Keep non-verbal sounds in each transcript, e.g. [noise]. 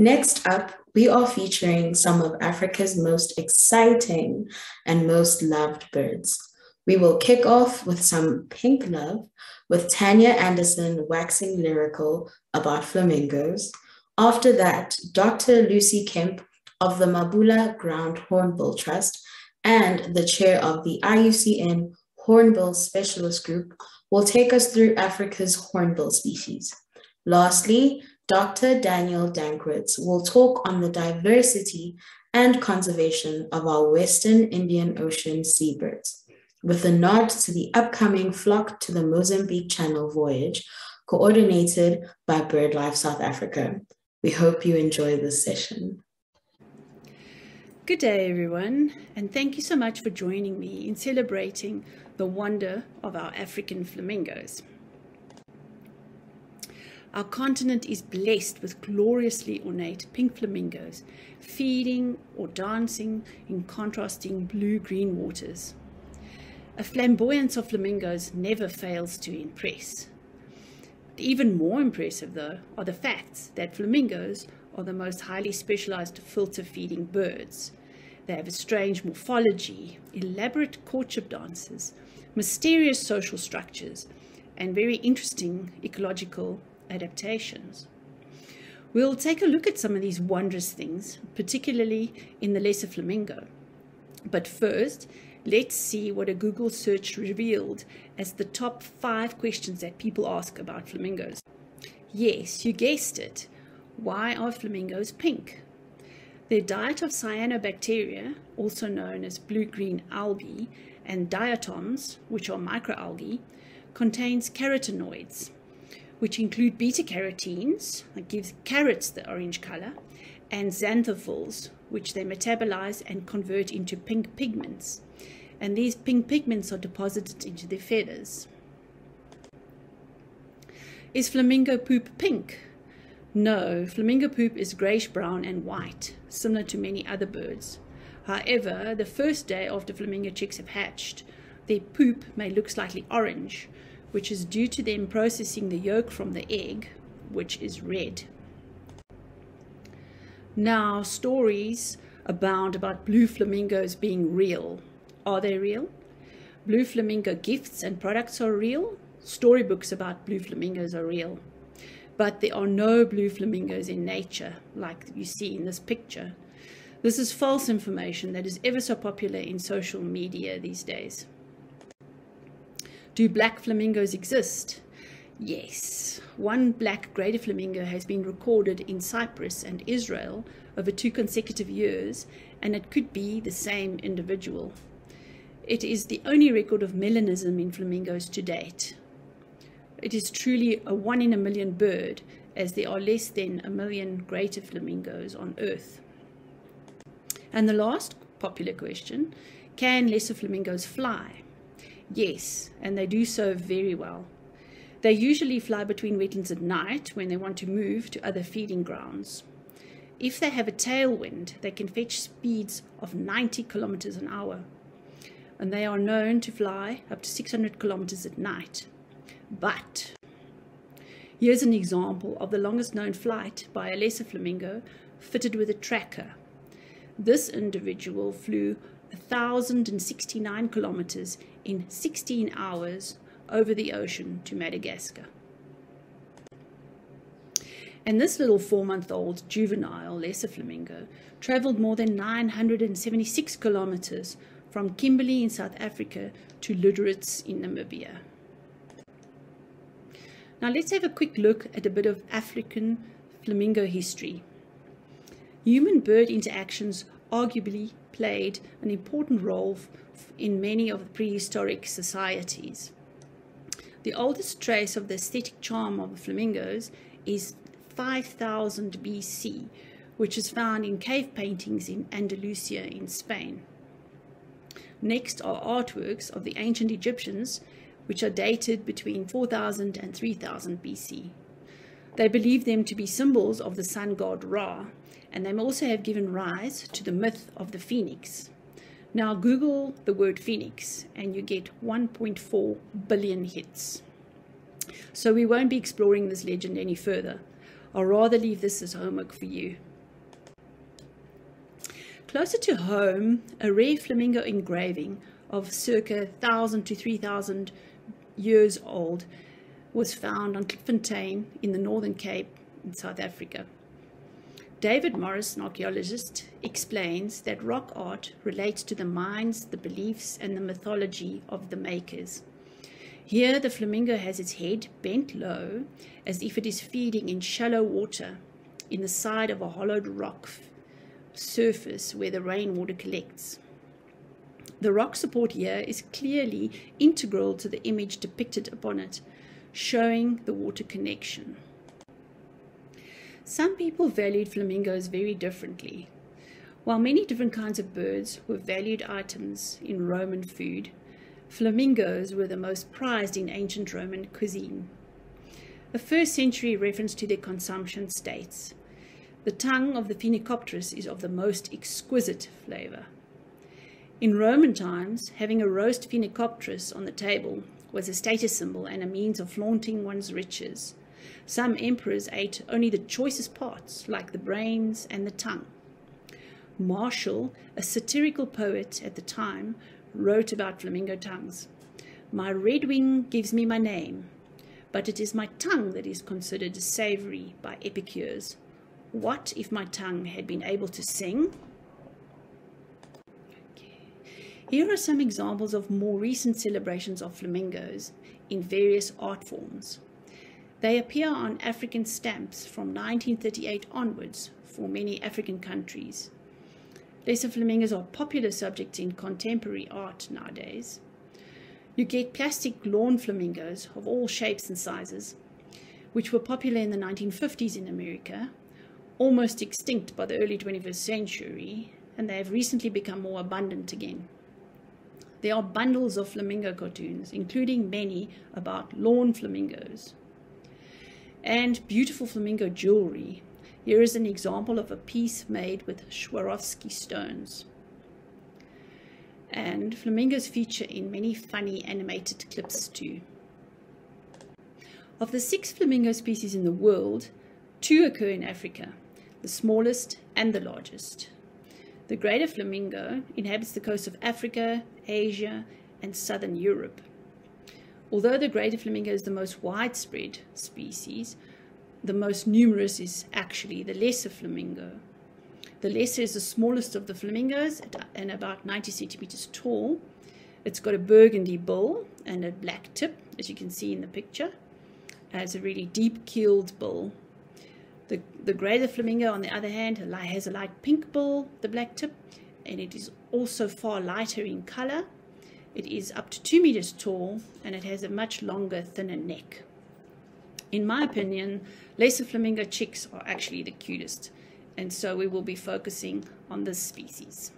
Next up, we are featuring some of Africa's most exciting and most loved birds. We will kick off with some pink love with Tania Anderson waxing lyrical about flamingos. After that, Dr. Lucy Kemp of the Mabula Ground Hornbill Trust and the chair of the IUCN Hornbill Specialist Group will take us through Africa's hornbill species. Lastly, Dr. Daniel Danckwerts will talk on the diversity and conservation of our Western Indian Ocean seabirds, with a nod to the upcoming Flock to the Mozambique Channel voyage coordinated by BirdLife South Africa. We hope you enjoy this session. Good day, everyone, and thank you so much for joining me in celebrating the wonder of our African flamingos. Our continent is blessed with gloriously ornate pink flamingos, feeding or dancing in contrasting blue-green waters. A flamboyance of flamingos never fails to impress. Even more impressive, though, are the facts that flamingos are the most highly specialized filter-feeding birds. They have a strange morphology, elaborate courtship dances, mysterious social structures, and very interesting ecological adaptations. We'll take a look at some of these wondrous things, particularly in the lesser flamingo. But first, let's see what a Google search revealed as the top five questions that people ask about flamingos. Yes, you guessed it. Why are flamingos pink? Their diet of cyanobacteria, also known as blue-green algae, and diatoms, which are microalgae, contains carotenoids, which include beta-carotenes, that gives carrots the orange color, and xanthophylls, which they metabolize and convert into pink pigments. And these pink pigments are deposited into their feathers. Is flamingo poop pink? No, flamingo poop is grayish-brown and white, similar to many other birds. However, the first day after flamingo chicks have hatched, their poop may look slightly orange, which is due to them processing the yolk from the egg, which is red. Now, stories abound about blue flamingos being real. Are they real? Blue flamingo gifts and products are real. Storybooks about blue flamingos are real. But there are no blue flamingos in nature, like you see in this picture. This is false information that is ever so popular in social media these days. Do black flamingos exist? Yes. One black greater flamingo has been recorded in Cyprus and Israel over two consecutive years, and it could be the same individual. It is the only record of melanism in flamingos to date. It is truly a one in a million bird, as there are less than a million greater flamingos on Earth. And the last popular question, can lesser flamingos fly? Yes, and they do so very well. They usually fly between wetlands at night when they want to move to other feeding grounds. If they have a tailwind, they can fetch speeds of 90 kilometers an hour. And they are known to fly up to 600 kilometers at night. But here's an example of the longest known flight by a lesser flamingo fitted with a tracker. This individual flew 1,069 kilometers in 16 hours over the ocean to Madagascar. And this little four-month-old juvenile lesser flamingo traveled more than 976 kilometers from Kimberley in South Africa to Lüderitz in Namibia. Now let's have a quick look at a bit of African flamingo history. Human-bird interactions arguably played an important role in many of the prehistoric societies. The oldest trace of the aesthetic charm of the flamingos is 5000 BC, which is found in cave paintings in Andalusia in Spain. Next are artworks of the ancient Egyptians, which are dated between 4000 and 3000 BC. They believe them to be symbols of the sun god Ra, and they also have given rise to the myth of the phoenix. Now Google the word phoenix and you get 1.4 billion hits. So we won't be exploring this legend any further. I'll rather leave this as homework for you. Closer to home, a rare flamingo engraving of circa 1,000 to 3,000 years old was found on Klipfontein in the Northern Cape in South Africa. David Morris, an archaeologist, explains that rock art relates to the minds, the beliefs, and the mythology of the makers. Here, the flamingo has its head bent low as if it is feeding in shallow water in the side of a hollowed rock surface where the rainwater collects. The rock support here is clearly integral to the image depicted upon it, showing the water connection. Some people valued flamingos very differently. While many different kinds of birds were valued items in Roman food, flamingos were the most prized in ancient Roman cuisine. A first century reference to their consumption states the tongue of the Phoenicopterus is of the most exquisite flavour. In Roman times, having a roast Phoenicopterus on the table was a status symbol and a means of flaunting one's riches. Some emperors ate only the choicest parts, like the brains and the tongue. Martial, a satirical poet at the time, wrote about flamingo tongues. My red wing gives me my name, but it is my tongue that is considered savoury by epicures. What if my tongue had been able to sing? Here are some examples of more recent celebrations of flamingos in various art forms. They appear on African stamps from 1938 onwards for many African countries. Lesser flamingos are popular subjects in contemporary art nowadays. You get plastic lawn flamingos of all shapes and sizes, which were popular in the 1950s in America, almost extinct by the early 21st century, and they have recently become more abundant again. There are bundles of flamingo cartoons, including many about lawn flamingos. And beautiful flamingo jewelry. Here is an example of a piece made with Swarovski stones. And flamingos feature in many funny animated clips too. Of the six flamingo species in the world, two occur in Africa, the smallest and the largest. The greater flamingo inhabits the coast of Africa, Asia, and southern Europe. Although the greater flamingo is the most widespread species, the most numerous is actually the lesser flamingo. The lesser is the smallest of the flamingos and about 90 centimeters tall. It's got a burgundy bill and a black tip, as you can see in the picture. Uh, it has a really deep keeled bill the, the greater flamingo, on the other hand, has a light pink bill, the black tip, and it is also far lighter in color. It is up to two meters tall, and it has a much longer, thinner neck. In my opinion, lesser flamingo chicks are actually the cutest, and so we will be focusing on this species.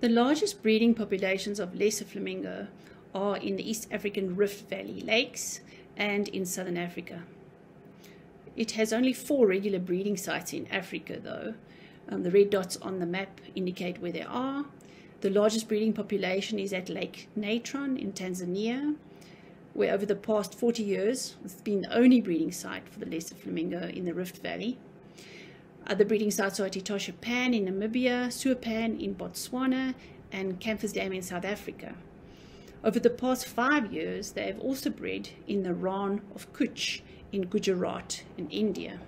The largest breeding populations of lesser flamingo are in the East African Rift Valley lakes and in southern Africa. It has only four regular breeding sites in Africa, though. Um, the red dots on the map indicate where they are. The largest breeding population is at Lake Natron in Tanzania, where over the past 40 years it's been the only breeding site for the lesser flamingo in the Rift Valley. Other breeding sites are at Etosha Pan in Namibia, Suapan in Botswana, and Kamfers Dam in South Africa. Over the past five years, they have also bred in the Rann of Kutch in Gujarat in India.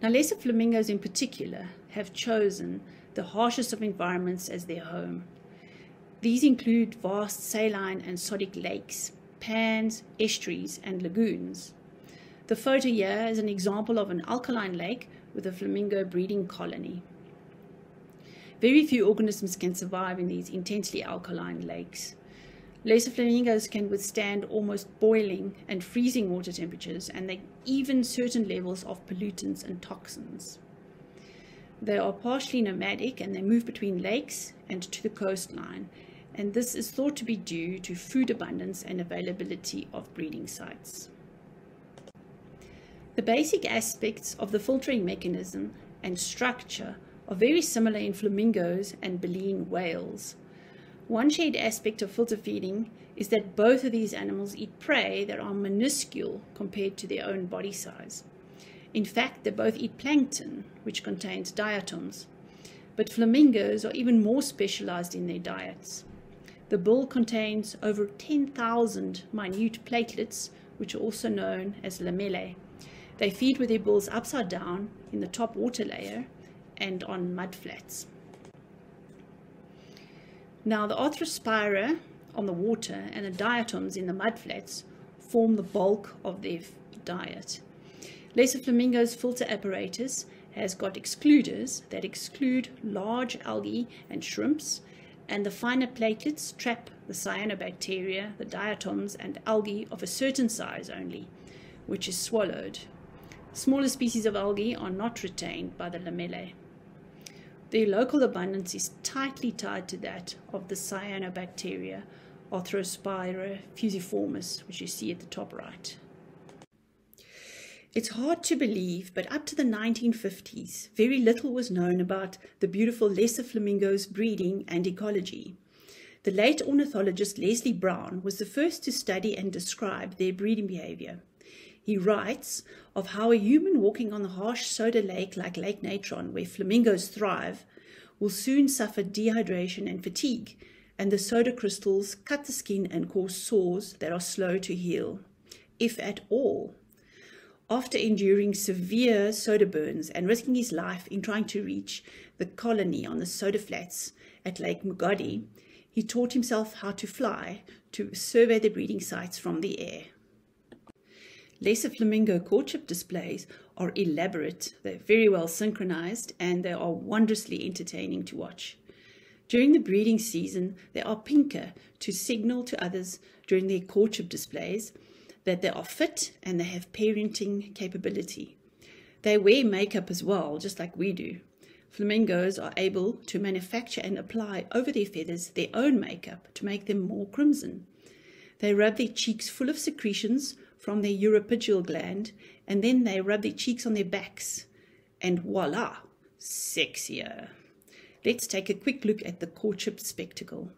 Now, lesser flamingos in particular have chosen the harshest of environments as their home. These include vast saline and sodic lakes, pans, estuaries, and lagoons. The photo here is an example of an alkaline lake with a flamingo breeding colony. Very few organisms can survive in these intensely alkaline lakes. Lesser flamingos can withstand almost boiling and freezing water temperatures, and they even certain levels of pollutants and toxins. They are partially nomadic and they move between lakes and to the coastline, and this is thought to be due to food abundance and availability of breeding sites. The basic aspects of the filtering mechanism and structure are very similar in flamingos and baleen whales, one shared aspect of filter feeding is that both of these animals eat prey that are minuscule compared to their own body size. In fact, they both eat plankton, which contains diatoms. But flamingos are even more specialized in their diets. The bill contains over 10,000 minute platelets, which are also known as lamellae. They feed with their bills upside down in the top water layer and on mudflats. Now, the arthrospira on the water and the diatoms in the mudflats form the bulk of their diet. Lesser Flamingo's filter apparatus has got excluders that exclude large algae and shrimps, and the finer platelets trap the cyanobacteria, the diatoms, and algae of a certain size only, which is swallowed. Smaller species of algae are not retained by the lamellae. Their local abundance is tightly tied to that of the cyanobacteria, Arthrospira fusiformis, which you see at the top right. It's hard to believe, but up to the 1950s, very little was known about the beautiful lesser flamingos' breeding and ecology. The late ornithologist Leslie Brown was the first to study and describe their breeding behavior. He writes of how a human walking on the harsh soda lake like Lake Natron, where flamingos thrive, will soon suffer dehydration and fatigue, and the soda crystals cut the skin and cause sores that are slow to heal, if at all. After enduring severe soda burns and risking his life in trying to reach the colony on the soda flats at Lake Magadi, he taught himself how to fly to survey the breeding sites from the air. Lesser flamingo courtship displays are elaborate, they're very well synchronized, and they are wondrously entertaining to watch. During the breeding season, they are pinker to signal to others during their courtship displays that they are fit and they have parenting capability. They wear makeup as well, just like we do. Flamingos are able to manufacture and apply over their feathers their own makeup to make them more crimson. They rub their cheeks full of secretions from their uropygial gland, and then they rub their cheeks on their backs, and voila, sexier. Let's take a quick look at the courtship spectacle.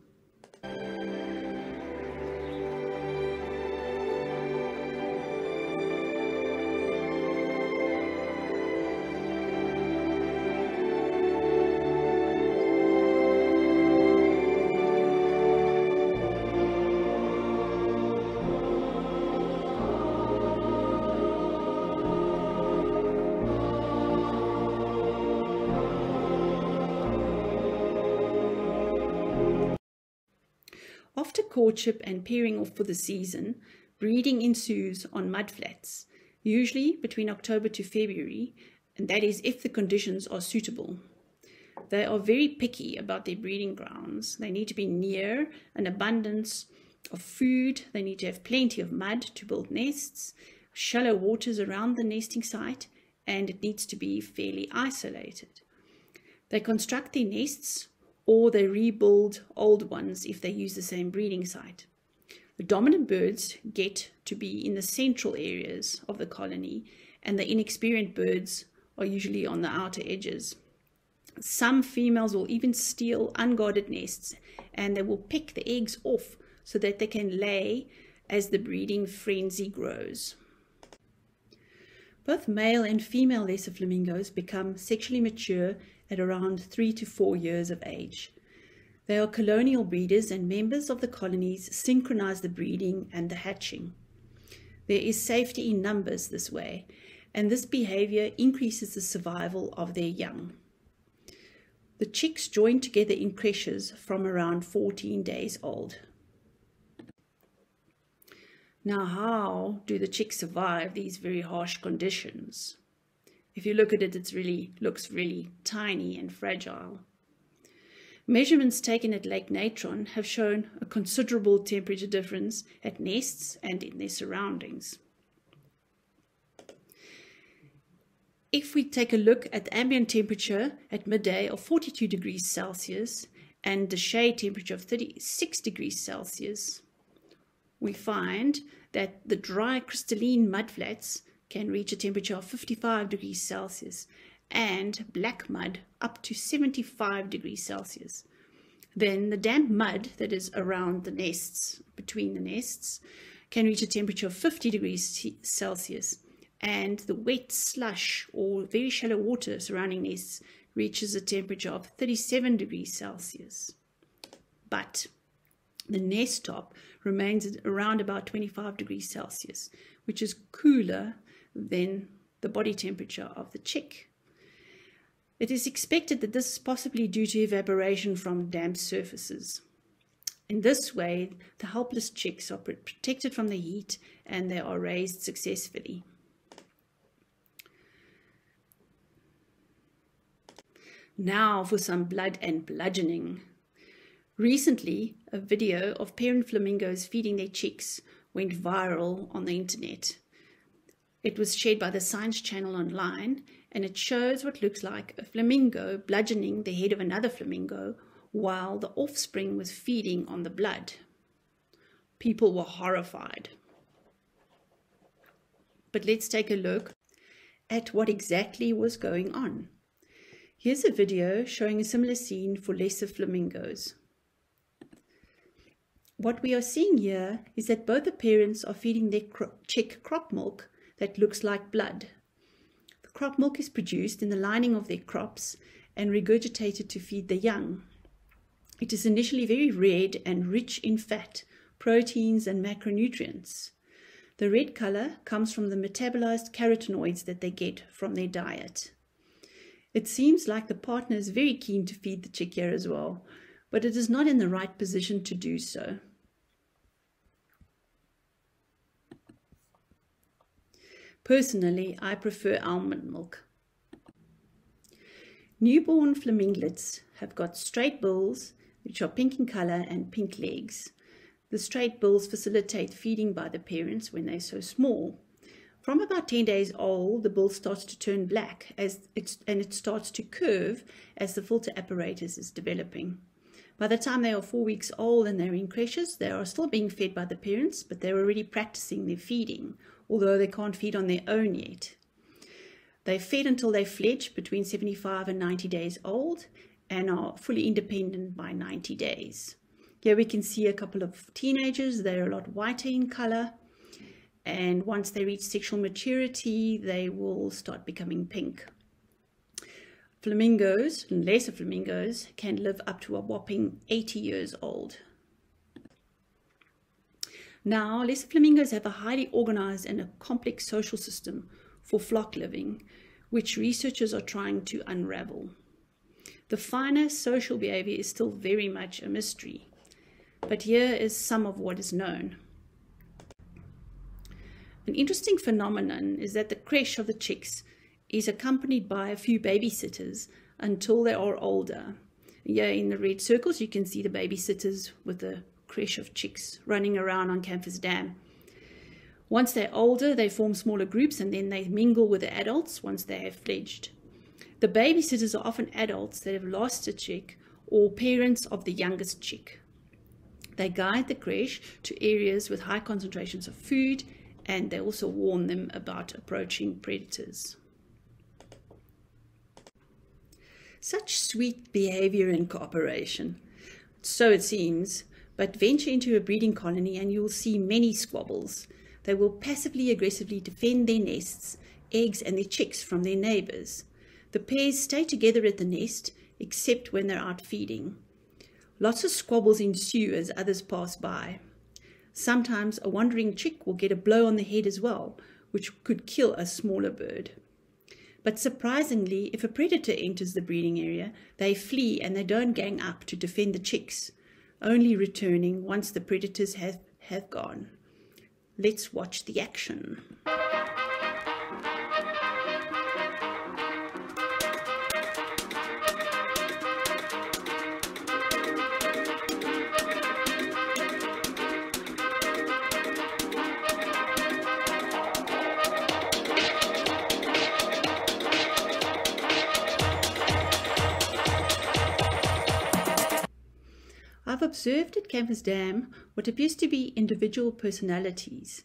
After courtship and pairing off for the season, breeding ensues on mudflats, usually between October to February, and that is if the conditions are suitable. They are very picky about their breeding grounds. They need to be near an abundance of food, they need to have plenty of mud to build nests, shallow waters around the nesting site, and it needs to be fairly isolated. They construct their nests or they rebuild old ones if they use the same breeding site. The dominant birds get to be in the central areas of the colony, and the inexperienced birds are usually on the outer edges. Some females will even steal unguarded nests and they will pick the eggs off so that they can lay as the breeding frenzy grows. Both male and female lesser flamingos become sexually mature at around three to four years of age. They are colonial breeders and members of the colonies synchronize the breeding and the hatching. There is safety in numbers this way, and this behavior increases the survival of their young. The chicks join together in creches from around 14 days old. Now, how do the chicks survive these very harsh conditions? If you look at it, it really looks really tiny and fragile. Measurements taken at Lake Natron have shown a considerable temperature difference at nests and in their surroundings. If we take a look at the ambient temperature at midday of 42 degrees Celsius and the shade temperature of 36 degrees Celsius, we find that the dry crystalline mudflats can reach a temperature of 55 degrees Celsius and black mud up to 75 degrees Celsius. Then the damp mud that is around the nests, between the nests, can reach a temperature of 50 degrees Celsius and the wet slush or very shallow water surrounding nests reaches a temperature of 37 degrees Celsius. But the nest top remains around about 25 degrees Celsius, which is cooler than the body temperature of the chick. It is expected that this is possibly due to evaporation from damp surfaces. In this way, the helpless chicks are protected from the heat and they are raised successfully. Now for some blood and bludgeoning. Recently, a video of parent flamingos feeding their chicks went viral on the internet. It was shared by the Science Channel online and it shows what looks like a flamingo bludgeoning the head of another flamingo while the offspring was feeding on the blood. People were horrified. But let's take a look at what exactly was going on. Here's a video showing a similar scene for lesser flamingos. What we are seeing here is that both the parents are feeding their cro chick crop milk that looks like blood. The crop milk is produced in the lining of their crops and regurgitated to feed the young. It is initially very red and rich in fat, proteins and macronutrients. The red color comes from the metabolized carotenoids that they get from their diet. It seems like the partner is very keen to feed the chick here as well, but it is not in the right position to do so. Personally, I prefer almond milk. Newborn flaminglets have got straight bills, which are pink in color, and pink legs. The straight bills facilitate feeding by the parents when they're so small. From about 10 days old, the bill starts to turn black as it's, and it starts to curve as the filter apparatus is developing. By the time they are four weeks old and they're in creches, they are still being fed by the parents, but they're already practicing their feeding although they can't feed on their own yet. They feed until they fledge between 75 and 90 days old and are fully independent by 90 days. Here we can see a couple of teenagers. They're a lot whiter in color. And once they reach sexual maturity, they will start becoming pink. Flamingos, lesser flamingos, can live up to a whopping 80 years old. Now, lesser flamingos have a highly organized and a complex social system for flock living, which researchers are trying to unravel. The finer social behavior is still very much a mystery, but here is some of what is known. An interesting phenomenon is that the creche of the chicks is accompanied by a few babysitters until they are older. Here in the red circles, you can see the babysitters with the creche of chicks running around on Kamfers Dam. Once they're older, they form smaller groups and then they mingle with the adults once they have fledged. The babysitters are often adults that have lost a chick or parents of the youngest chick. They guide the creche to areas with high concentrations of food and they also warn them about approaching predators. Such sweet behavior and cooperation. So it seems, but venture into a breeding colony and you will see many squabbles. They will passively aggressively defend their nests, eggs, and their chicks from their neighbors. The pairs stay together at the nest, except when they're out feeding. Lots of squabbles ensue as others pass by. Sometimes a wandering chick will get a blow on the head as well, which could kill a smaller bird. But surprisingly, if a predator enters the breeding area, they flee and they don't gang up to defend the chicks only returning once the predators have, have gone. Let's watch the action. Observed at Kamfers Dam what appears to be individual personalities,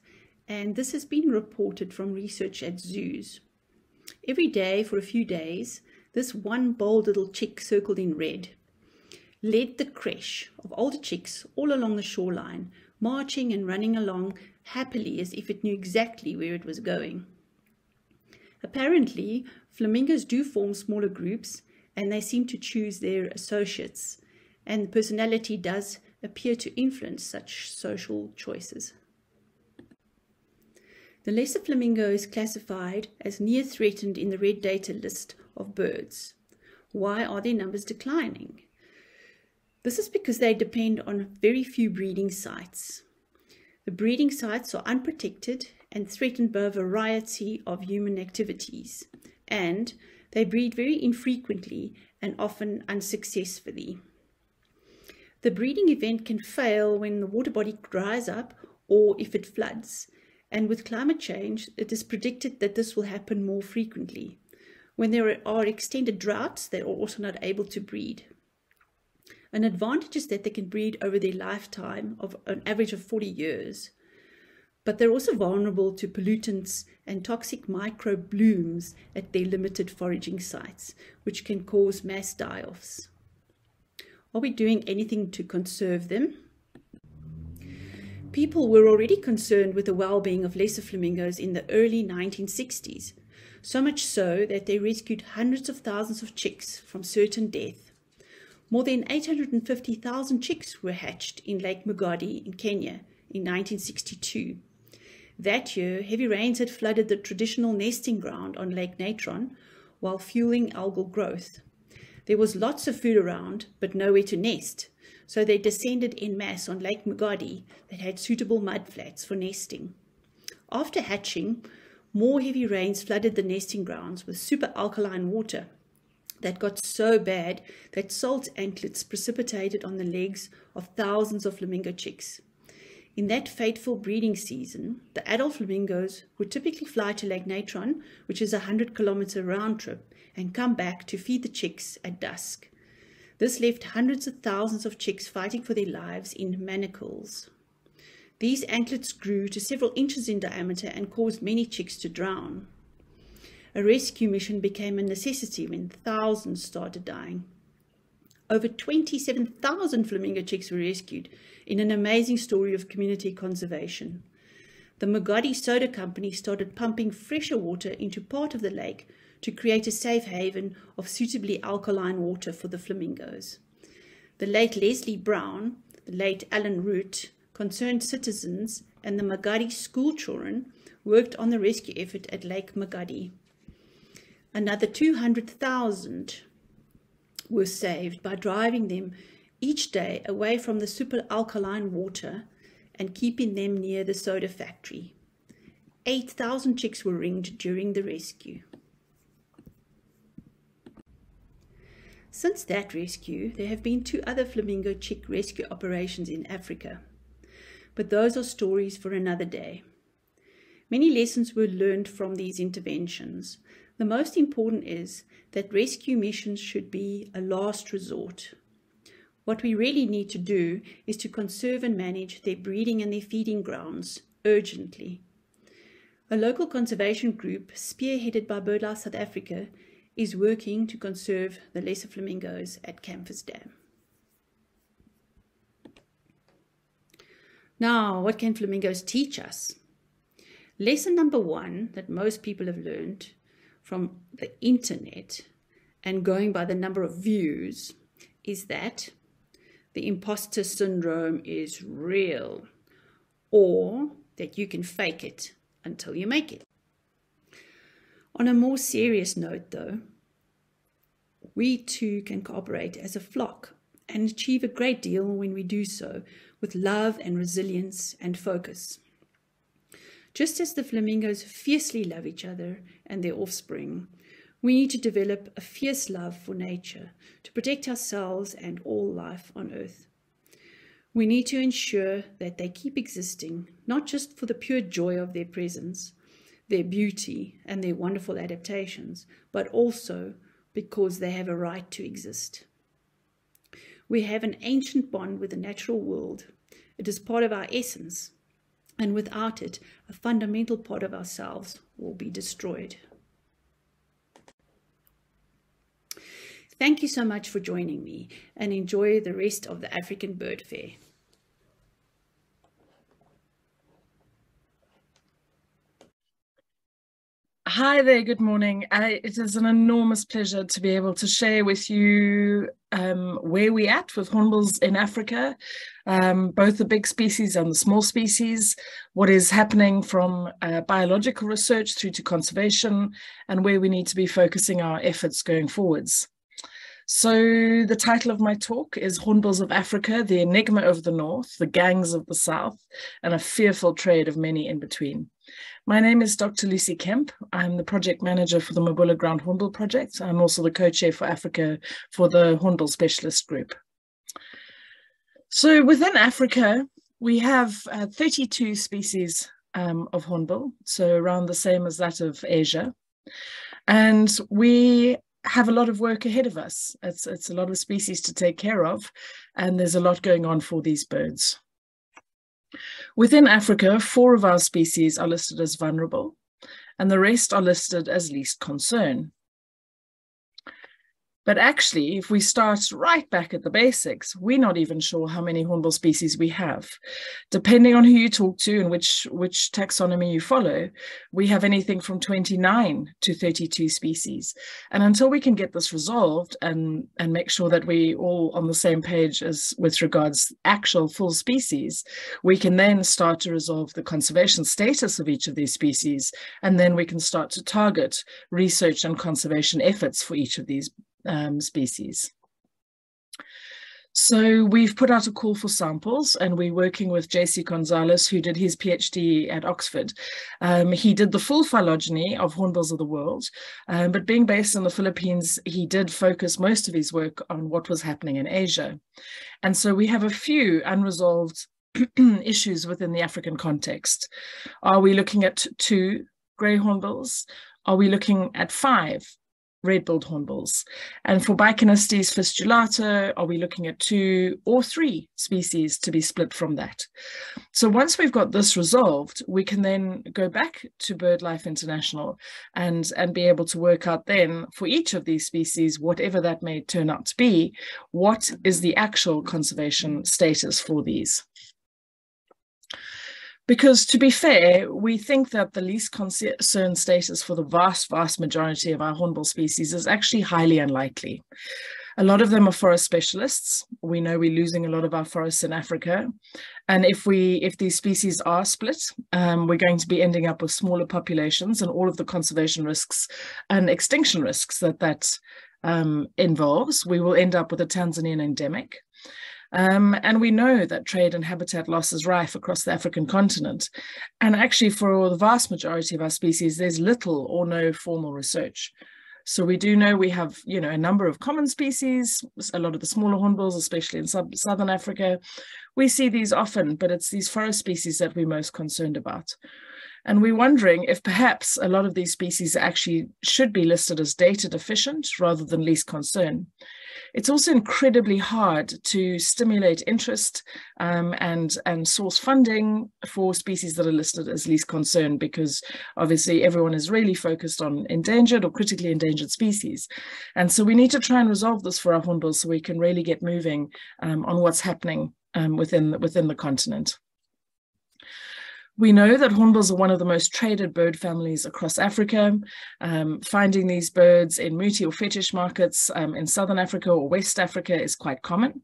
and this has been reported from research at zoos. Every day for a few days, this one bold little chick circled in red led the creche of older chicks all along the shoreline, marching and running along happily as if it knew exactly where it was going. Apparently, flamingos do form smaller groups and they seem to choose their associates, and personality does appear to influence such social choices. The lesser flamingo is classified as near threatened in the red data list of birds. Why are their numbers declining? This is because they depend on very few breeding sites. The breeding sites are unprotected and threatened by a variety of human activities, and they breed very infrequently and often unsuccessfully. The breeding event can fail when the water body dries up or if it floods, and with climate change, it is predicted that this will happen more frequently. When there are extended droughts, they are also not able to breed. An advantage is that they can breed over their lifetime of an average of 40 years. But they're also vulnerable to pollutants and toxic microbe blooms at their limited foraging sites, which can cause mass die-offs. Are we doing anything to conserve them? People were already concerned with the well-being of lesser flamingos in the early 1960s, so much so that they rescued hundreds of thousands of chicks from certain death. More than 850,000 chicks were hatched in Lake Magadi in Kenya in 1962. That year, heavy rains had flooded the traditional nesting ground on Lake Natron while fueling algal growth. There was lots of food around, but nowhere to nest, so they descended in mass on Lake Magadi that had suitable mud flats for nesting. After hatching, more heavy rains flooded the nesting grounds with super alkaline water that got so bad that salt anklets precipitated on the legs of thousands of flamingo chicks. In that fateful breeding season, the adult flamingos would typically fly to Lake Natron, which is a 100 kilometer round trip, and come back to feed the chicks at dusk. This left hundreds of thousands of chicks fighting for their lives in manacles. These anklets grew to several inches in diameter and caused many chicks to drown. A rescue mission became a necessity when thousands started dying. Over 27,000 flamingo chicks were rescued in an amazing story of community conservation. The Magadi Soda Company started pumping fresher water into part of the lake to create a safe haven of suitably alkaline water for the flamingos. The late Leslie Brown, the late Alan Root, concerned citizens, and the Magadi school children worked on the rescue effort at Lake Magadi. Another 200,000 were saved by driving them each day away from the super alkaline water and keeping them near the soda factory. 8,000 chicks were ringed during the rescue. Since that rescue, there have been two other flamingo chick rescue operations in Africa. But those are stories for another day. Many lessons were learned from these interventions. The most important is that rescue missions should be a last resort. What we really need to do is to conserve and manage their breeding and their feeding grounds urgently. A local conservation group, spearheaded by BirdLife South Africa, is working to conserve the lesser flamingos at Kamfers Dam. Now, what can flamingos teach us? Lesson number one that most people have learned from the internet and going by the number of views is that the imposter syndrome is real or that you can fake it until you make it. On a more serious note, though, we too can cooperate as a flock and achieve a great deal when we do so with love and resilience and focus. Just as the flamingos fiercely love each other and their offspring, we need to develop a fierce love for nature to protect ourselves and all life on Earth. We need to ensure that they keep existing, not just for the pure joy of their presence, their beauty and their wonderful adaptations, but also because they have a right to exist. We have an ancient bond with the natural world. It is part of our essence, and without it, a fundamental part of ourselves will be destroyed. Thank you so much for joining me and enjoy the rest of the African Bird Fair. Hi there, good morning. Uh, it is an enormous pleasure to be able to share with you um, where we're at with hornbills in Africa, um, both the big species and the small species, what is happening from uh, biological research through to conservation, and where we need to be focusing our efforts going forwards. So the title of my talk is Hornbills of Africa, the Enigma of the North, the Gangs of the South, and a fearful trade of many in between. My name is Dr. Lucy Kemp. I'm the project manager for the Mabula Ground Hornbill Project. I'm also the co-chair for Africa for the Hornbill Specialist Group. So within Africa, we have uh, 32 species um, of hornbill, so around the same as that of Asia. And we have a lot of work ahead of us. It's, it's a lot of species to take care of, and there's a lot going on for these birds. Within Africa, four of our species are listed as vulnerable, and the rest are listed as least concern. But actually, if we start right back at the basics, we're not even sure how many hornbill species we have. Depending on who you talk to and which, which taxonomy you follow, we have anything from 29 to 32 species. And until we can get this resolved and, and make sure that we're all on the same page as with regards actual full species, we can then start to resolve the conservation status of each of these species. And then we can start to target research and conservation efforts for each of these um, species. So we've put out a call for samples and we're working with JC Gonzalez, who did his PhD at Oxford. Um, he did the full phylogeny of hornbills of the world, um, but being based in the Philippines, he did focus most of his work on what was happening in Asia. And so we have a few unresolved [clears throat] issues within the African context. Are we looking at two grey hornbills? Are we looking at five? Red-billed hornbills. And for Bycanistes fistulator, are we looking at two or three species to be split from that? So once we've got this resolved, we can then go back to BirdLife International and, and be able to work out then for each of these species, whatever that may turn out to be, what is the actual conservation status for these? Because to be fair, we think that the least concern status for the vast, vast majority of our hornbill species is actually highly unlikely. A lot of them are forest specialists. We know we're losing a lot of our forests in Africa. And if we, if these species are split, um, we're going to be ending up with smaller populations and all of the conservation risks and extinction risks that that um, involves. We will end up with a Tanzanian endemic. Um, and we know that trade and habitat loss is rife across the African continent. And actually, for the vast majority of our species, there's little or no formal research. So we do know we have, you know, a number of common species, a lot of the smaller hornbills, especially in sub southern Africa. We see these often, but it's these forest species that we're most concerned about. And we're wondering if perhaps a lot of these species actually should be listed as data deficient rather than least concern. It's also incredibly hard to stimulate interest um, and, and source funding for species that are listed as least concern because obviously everyone is really focused on endangered or critically endangered species. And so we need to try and resolve this for our hornbills so we can really get moving um, on what's happening um, within, within the continent. We know that hornbills are one of the most traded bird families across Africa. Um, finding these birds in muti or fetish markets um, in Southern Africa or West Africa is quite common.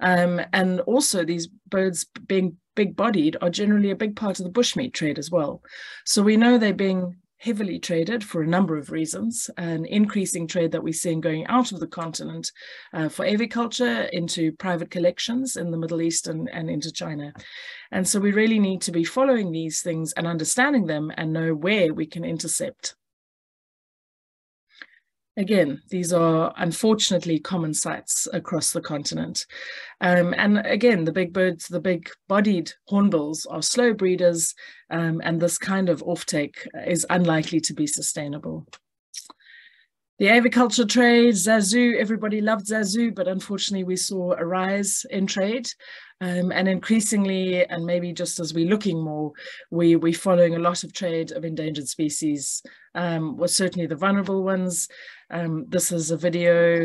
Um, and also these birds being big bodied are generally a big part of the bushmeat trade as well. So we know they're being heavily traded for a number of reasons, an increasing trade that we're seeing going out of the continent uh, for aviculture into private collections in the Middle East and, and into China. And so we really need to be following these things and understanding them and know where we can intercept Again, these are unfortunately common sights across the continent. Um, and again, the big birds, the big bodied hornbills are slow breeders, um, and this kind of offtake is unlikely to be sustainable. The aviculture trade, Zazu, everybody loved Zazu, but unfortunately we saw a rise in trade. Um, and increasingly, and maybe just as we're looking more, we, we're following a lot of trade of endangered species, um, well, certainly the vulnerable ones. Um, this is a video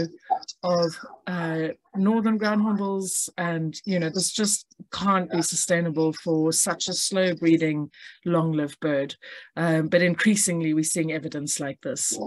of uh, northern ground hornbills, and you know, this just can't be sustainable for such a slow breeding, long-lived bird. Um, but increasingly, we're seeing evidence like this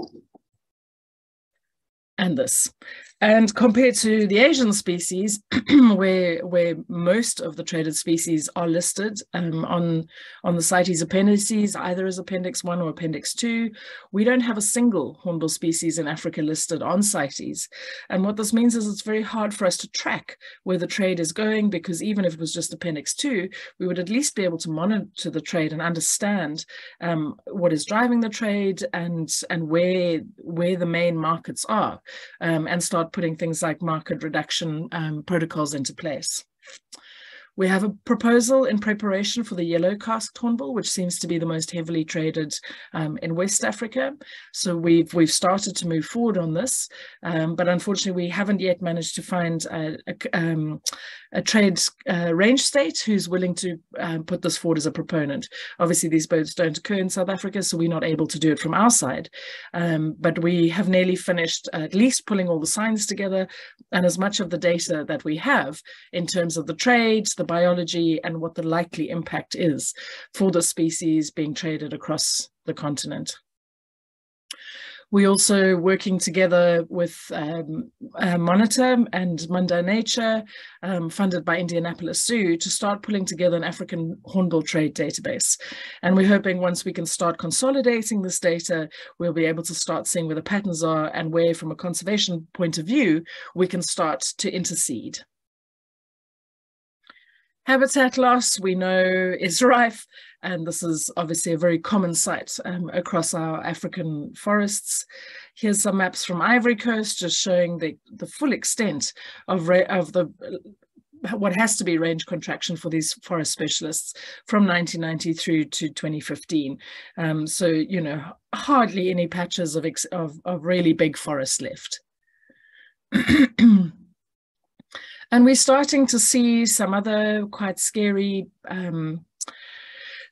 and this. And compared to the Asian species, [clears throat] where where most of the traded species are listed um, on on the CITES appendices, either as Appendix One or Appendix Two, we don't have a single hornbill species in Africa listed on CITES. And what this means is it's very hard for us to track where the trade is going, because even if it was just Appendix Two, we would at least be able to monitor the trade and understand um, what is driving the trade and and where where the main markets are, um, and start putting things like market reduction um, protocols into place. We have a proposal in preparation for the yellow casqued hornbill, which seems to be the most heavily traded um, in West Africa. So we've we've started to move forward on this, um, but unfortunately we haven't yet managed to find a, a, um, a trade uh, range state who's willing to um, put this forward as a proponent. Obviously these birds don't occur in South Africa, so we're not able to do it from our side. Um, but we have nearly finished at least pulling all the signs together and as much of the data that we have in terms of the trades, the biology and what the likely impact is for the species being traded across the continent. We also working together with um, uh, Monitor and Munda Nature, um, funded by Indianapolis Zoo, to start pulling together an African hornbill trade database. And we're hoping once we can start consolidating this data, we'll be able to start seeing where the patterns are and where, from a conservation point of view, we can start to intercede. Habitat loss, we know, is [laughs] rife, and this is obviously a very common sight um, across our African forests. Here's some maps from Ivory Coast, just showing the, the full extent of, of the what has to be range contraction for these forest specialists from 1990 through to 2015. Um, so, you know, hardly any patches of, of, of really big forest left. [clears throat] And we're starting to see some other quite scary um,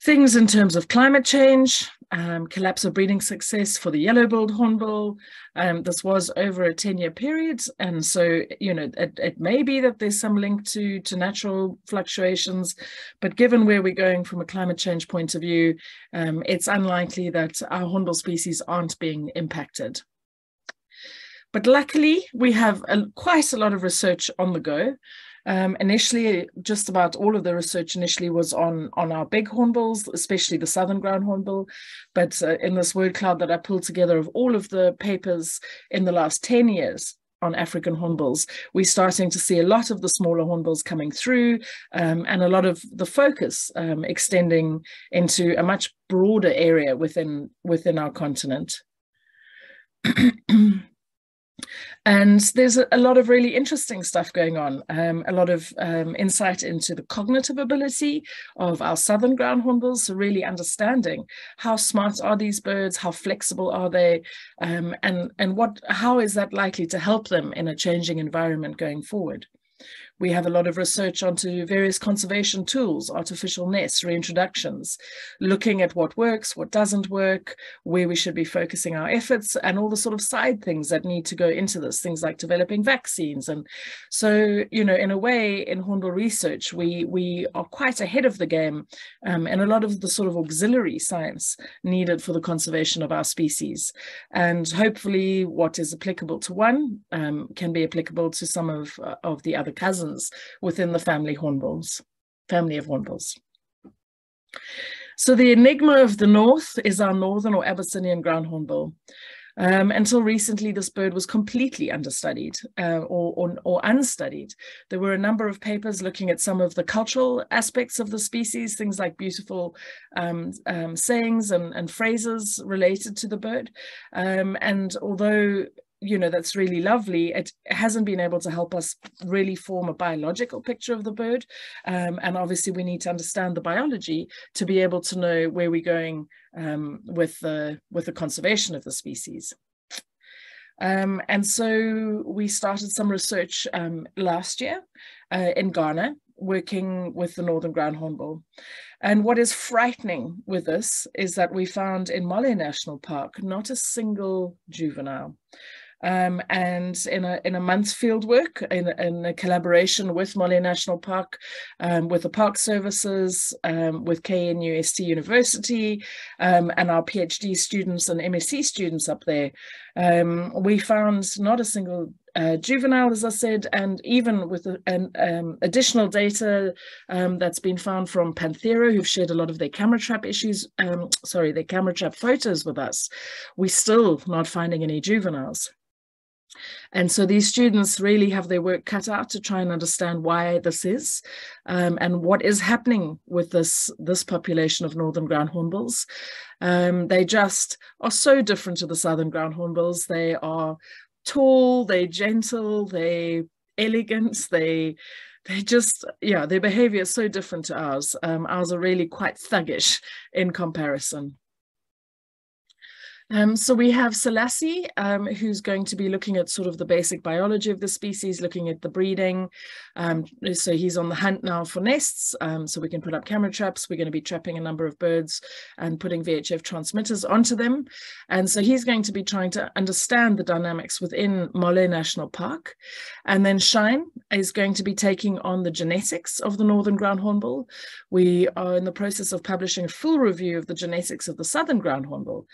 things in terms of climate change, um, collapse of breeding success for the yellow-billed hornbill. Um, this was over a 10-year period, and so you know it, it, may be that there's some link to to natural fluctuations, but given where we're going from a climate change point of view, um, it's unlikely that our hornbill species aren't being impacted. But luckily, we have a, quite a lot of research on the go. Um, initially, just about all of the research initially was on, on our big hornbills, especially the southern ground hornbill. But uh, in this word cloud that I pulled together of all of the papers in the last 10 years on African hornbills, we're starting to see a lot of the smaller hornbills coming through um, and a lot of the focus um, extending into a much broader area within, within our continent. [clears throat] And there's a, lot of really interesting stuff going on, um, a lot of um, insight into the cognitive ability of our southern ground hornbills, so really understanding how smart are these birds, how flexible are they, um, and, and what how is that likely to help them in a changing environment going forward. We have a lot of research onto various conservation tools, artificial nests, reintroductions, looking at what works, what doesn't work, where we should be focusing our efforts, and all the sort of side things that need to go into this, things like developing vaccines. And so, you know, in a way, in Hornbill research, we, we are quite ahead of the game um, and a lot of the sort of auxiliary science needed for the conservation of our species. And hopefully what is applicable to one um, can be applicable to some of, uh, of the other cousins cousins within the family hornbills, family of hornbills. So the enigma of the north is our northern or Abyssinian ground hornbill. Um, until recently, this bird was completely understudied uh, or, or, or, unstudied. There were a number of papers looking at some of the cultural aspects of the species, things like beautiful um, um, sayings and, and, phrases related to the bird. Um, and although you know that's really lovely it hasn't been able to help us really form a biological picture of the bird um, and obviously we need to understand the biology to be able to know where we're going um, with the with the conservation of the species Um, and so we started some research um, last year uh, in Ghana, working with the Northern Ground Hornbill. And what is frightening with this is that we found in Mole National Park not a single juvenile. Um, and in a in a month's field work in, in a collaboration with Mole National Park, um, with the Park Services, um, with KNUST University, um, and our PhD students and MSc students up there, um, we found not a single uh, juvenile, as I said, and even with an um, additional data um, that's been found from Panthera, who've shared a lot of their camera trap issues, um, sorry, their camera trap photos with us, we're still not finding any juveniles. And so these students really have their work cut out to try and understand why this is um, and what is happening with this, this population of northern ground hornbills. Um, they just are so different to the southern ground hornbills. They are tall, they're gentle, they're elegant, they they just yeah their behavior is so different to ours um, ours are really quite thuggish in comparison um, so we have Selassie, um, who's going to be looking at sort of the basic biology of the species, looking at the breeding. Um, so he's on the hunt now for nests, um, so we can put up camera traps. We're going to be trapping a number of birds and putting VHF transmitters onto them. And so he's going to be trying to understand the dynamics within Mole National Park. And then Shine is going to be taking on the genetics of the northern ground hornbill. We are in the process of publishing a full review of the genetics of the southern ground hornbill.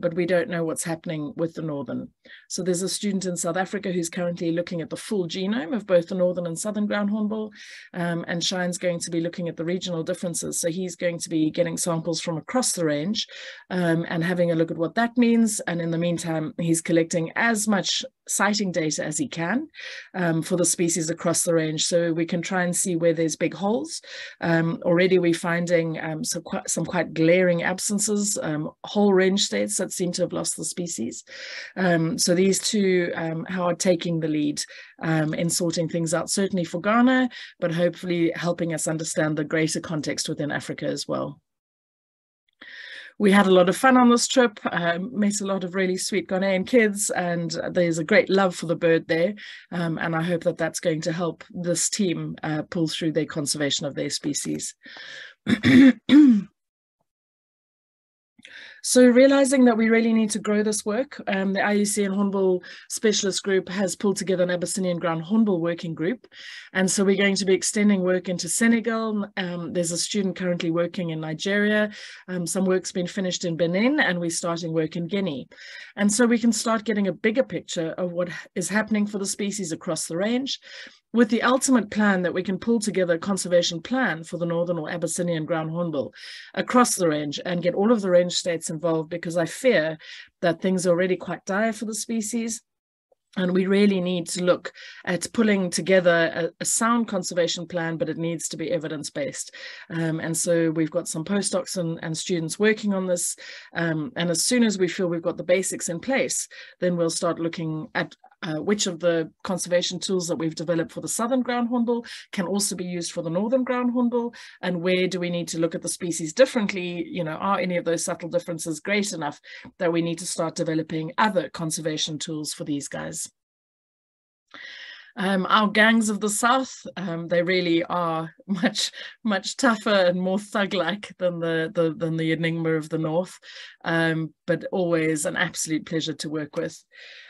But we don't know what's happening with the northern. So there's a student in South Africa who's currently looking at the full genome of both the northern and southern ground hornbill, um, and Shine's going to be looking at the regional differences. So he's going to be getting samples from across the range um, and having a look at what that means. And in the meantime, he's collecting as much sighting data as he can um, for the species across the range so we can try and see where there's big holes. Um, already we're finding um, some, quite, some quite glaring absences, um, whole range states that seem to have lost the species. Um, so these two um, are taking the lead in sorting things out, certainly for Ghana, but hopefully helping us understand the greater context within Africa as well we had a lot of fun on this trip, uh, met a lot of really sweet Ghanaian kids, and there's a great love for the bird there. Um, and I hope that that's going to help this team uh, pull through their conservation of their species. [clears throat] So realizing that we really need to grow this work, um, the IUCN Hornbill Specialist Group has pulled together an Abyssinian Ground Hornbill Working Group. And so we're going to be extending work into Senegal. Um, there's a student currently working in Nigeria. Um, some work's been finished in Benin and we're starting work in Guinea. And so we can start getting a bigger picture of what is happening for the species across the range with the ultimate plan that we can pull together a conservation plan for the northern or Abyssinian ground hornbill across the range and get all of the range states involved because I fear that things are already quite dire for the species. And we really need to look at pulling together a, a sound conservation plan, but it needs to be evidence based. Um, and so we've got some postdocs and, and students working on this. Um, and as soon as we feel we've got the basics in place, then we'll start looking at uh, which of the conservation tools that we've developed for the southern ground hornbill can also be used for the northern ground hornbill and where do we need to look at the species differently? You know are any of those subtle differences great enough that we need to start developing other conservation tools for these guys? Um, our gangs of the south, um, they really are [laughs] much much tougher and more thug-like than the, the than the enigma of the north, um, but always an absolute pleasure to work with.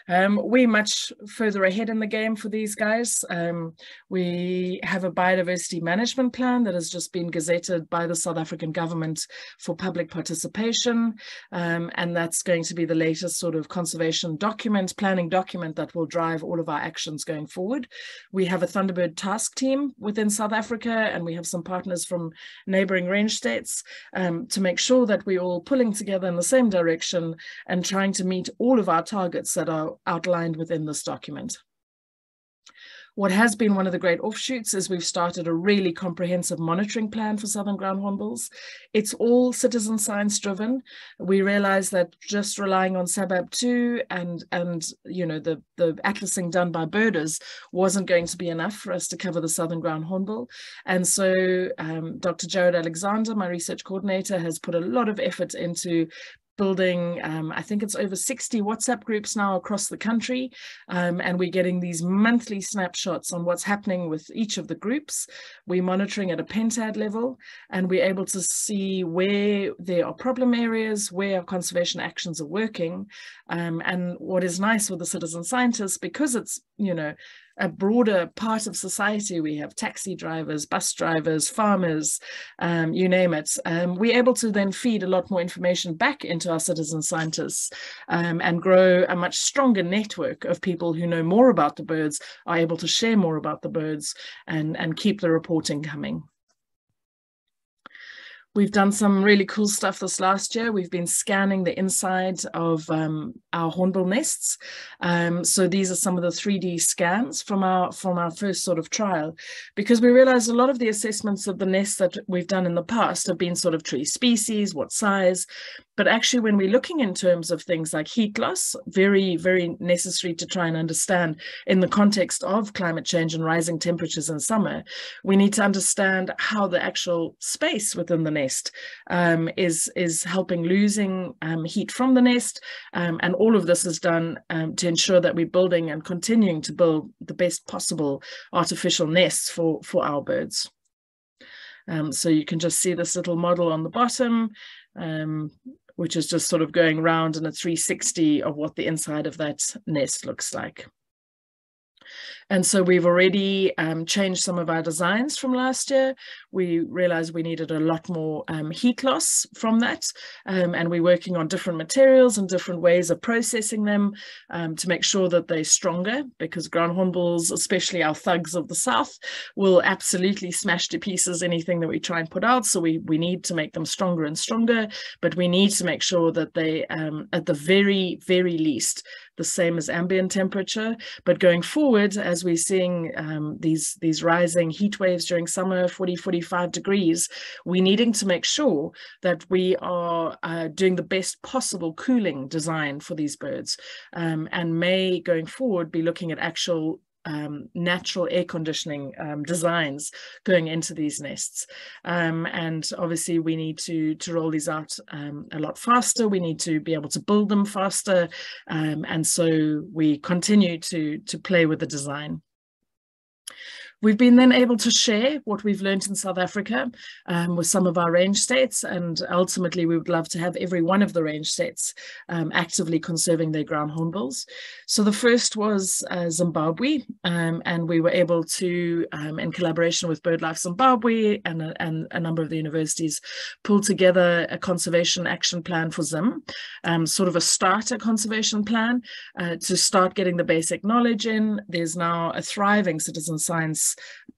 Um, we're much further ahead in the game for these guys. Um, we have a biodiversity management plan that has just been gazetted by the South African government for public participation. Um, and that's going to be the latest sort of conservation document, planning document that will drive all of our actions going forward. We have a Thunderbird task team within South Africa, and we have some partners from neighboring range states um, to make sure that we're all pulling together in the same direction and trying to meet all of our targets that are outlined within this document. What has been one of the great offshoots is we've started a really comprehensive monitoring plan for Southern Ground Hornbills. It's all citizen science driven. We realize that just relying on SABAP2 and, and you know, the, the atlasing done by birders wasn't going to be enough for us to cover the Southern Ground Hornbill. And so um, Dr. Jared Alexander, my research coordinator, has put a lot of effort into building, um, I think it's over 60 WhatsApp groups now across the country. Um, and we're getting these monthly snapshots on what's happening with each of the groups. We're monitoring at a pentad level, and we're able to see where there are problem areas, where our conservation actions are working. Um, and what is nice with the citizen scientists, because it's, you know, a broader part of society. We have taxi drivers, bus drivers, farmers, um, you name it. Um, we're able to then feed a lot more information back into our citizen scientists um, and grow a much stronger network of people who know more about the birds, are able to share more about the birds and, and keep the reporting coming. We've done some really cool stuff this last year. We've been scanning the inside of um, our hornbill nests. Um, so these are some of the 3D scans from our from our first sort of trial, because we realized a lot of the assessments of the nests that we've done in the past have been sort of tree species, what size, but actually, when we're looking in terms of things like heat loss, very, very necessary to try and understand in the context of climate change and rising temperatures in summer, we need to understand how the actual space within the nest um, is, is helping losing um, heat from the nest. Um, and all of this is done um, to ensure that we're building and continuing to build the best possible artificial nests for, for our birds. Um, so you can just see this little model on the bottom. Um, which is just sort of going around in a 360 of what the inside of that nest looks like. And so we've already um, changed some of our designs from last year. We realized we needed a lot more um, heat loss from that. Um, and we're working on different materials and different ways of processing them um, to make sure that they're stronger because ground hornbills, especially our thugs of the South, will absolutely smash to pieces anything that we try and put out. So we, we need to make them stronger and stronger, but we need to make sure that they, um, at the very, very least, the same as ambient temperature. But going forward, as we're seeing um, these, these rising heat waves during summer, 40, 45 degrees, we're needing to make sure that we are uh, doing the best possible cooling design for these birds um, and may going forward be looking at actual um, natural air conditioning um, designs going into these nests. Um, and obviously we need to, to roll these out um, a lot faster. We need to be able to build them faster. Um, and so we continue to, to play with the design. We've been then able to share what we've learned in South Africa um, with some of our range states, and ultimately we would love to have every one of the range states um, actively conserving their ground hornbills. So the first was uh, Zimbabwe, um, and we were able to, um, in collaboration with BirdLife Zimbabwe and a, and a number of the universities, pull together a conservation action plan for Zim, um, sort of a starter conservation plan uh, to start getting the basic knowledge in. There's now a thriving citizen science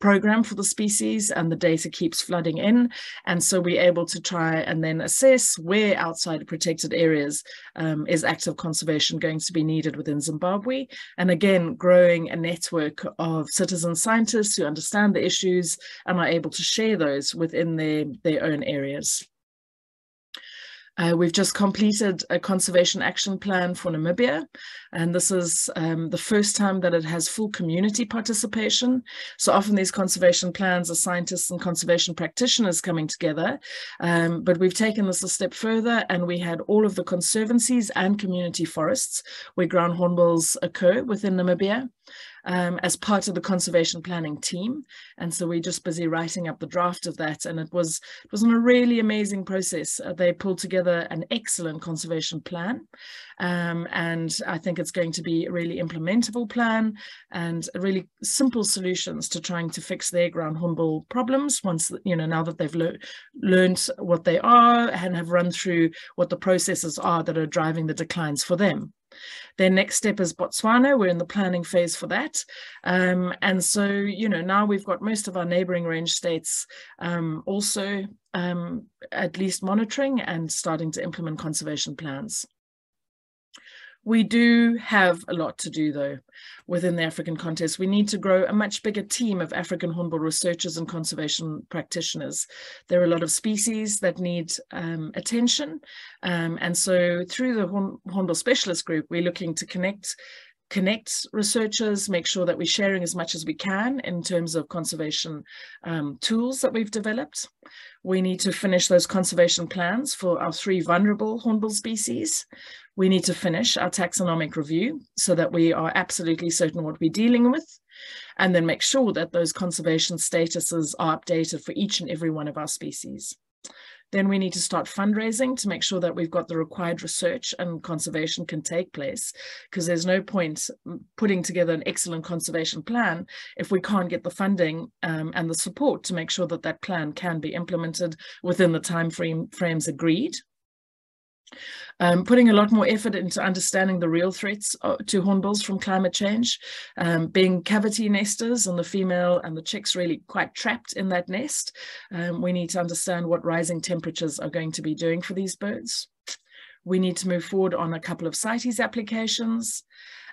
program for the species and the data keeps flooding in. And so we're able to try and then assess where outside protected areas um, is active conservation going to be needed within Zimbabwe. And again, growing a network of citizen scientists who understand the issues and are able to share those within their, their own areas. Uh, we've just completed a conservation action plan for Namibia, and this is um, the first time that it has full community participation. So often these conservation plans are scientists and conservation practitioners coming together, um, but we've taken this a step further and we had all of the conservancies and community forests where ground hornbills occur within Namibia um, as part of the conservation planning team. And so we're just busy writing up the draft of that. And it was, it was a really amazing process. Uh, they pulled together an excellent conservation plan. Um, and I think it's going to be a really implementable plan and really simple solutions to trying to fix their ground hornbill problems once, you know, now that they've le learned what they are and have run through what the processes are that are driving the declines for them. Their next step is Botswana. We're in the planning phase for that. Um, and so, you know, now we've got most of our neighboring range states um, also um, at least monitoring and starting to implement conservation plans. We do have a lot to do, though, within the African context. We need to grow a much bigger team of African hornbill researchers and conservation practitioners. There are a lot of species that need um, attention. Um, and so through the Horn Hornbill Specialist Group, we're looking to connect connect researchers, make sure that we're sharing as much as we can in terms of conservation um, tools that we've developed. We need to finish those conservation plans for our three vulnerable hornbill species. We need to finish our taxonomic review so that we are absolutely certain what we're dealing with and then make sure that those conservation statuses are updated for each and every one of our species. Then we need to start fundraising to make sure that we've got the required research and conservation can take place because there's no point putting together an excellent conservation plan if we can't get the funding um, and the support to make sure that that plan can be implemented within the time frame frames agreed. Um, putting a lot more effort into understanding the real threats uh, to hornbills from climate change, um, being cavity nesters and the female and the chicks really quite trapped in that nest. Um, we need to understand what rising temperatures are going to be doing for these birds. We need to move forward on a couple of CITES applications.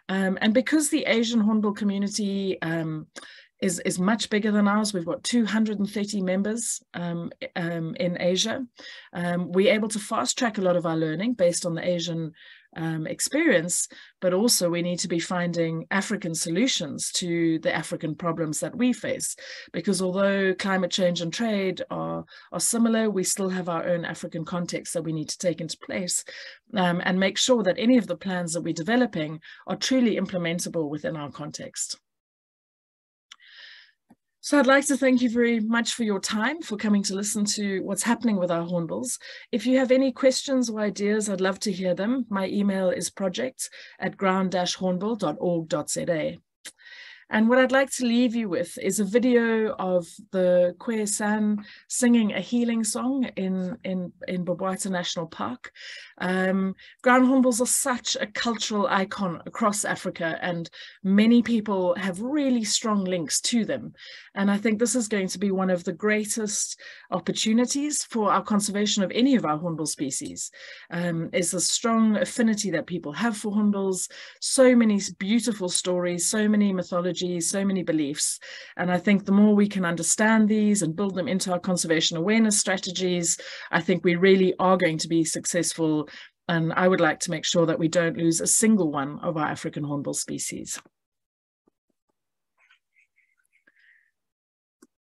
Um, and because the Asian hornbill community um, is, is much bigger than ours. We've got 230 members um, um, in Asia. Um, we're able to fast track a lot of our learning based on the Asian um, experience, but also we need to be finding African solutions to the African problems that we face. Because although climate change and trade are, are similar, we still have our own African context that we need to take into place um, and make sure that any of the plans that we're developing are truly implementable within our context. So I'd like to thank you very much for your time, for coming to listen to what's happening with our hornbills. If you have any questions or ideas, I'd love to hear them. My email is project at ground-hornbill.org.za. And what I'd like to leave you with is a video of the Khwe San singing a healing song in, in, in Bwabwata National Park. Um, ground hornbills are such a cultural icon across Africa and many people have really strong links to them. And I think this is going to be one of the greatest opportunities for our conservation of any of our hornbill species, um, is the strong affinity that people have for hornbills, so many beautiful stories, so many mythologies so many beliefs. And I think the more we can understand these and build them into our conservation awareness strategies, I think we really are going to be successful. And I would like to make sure that we don't lose a single one of our African hornbill species.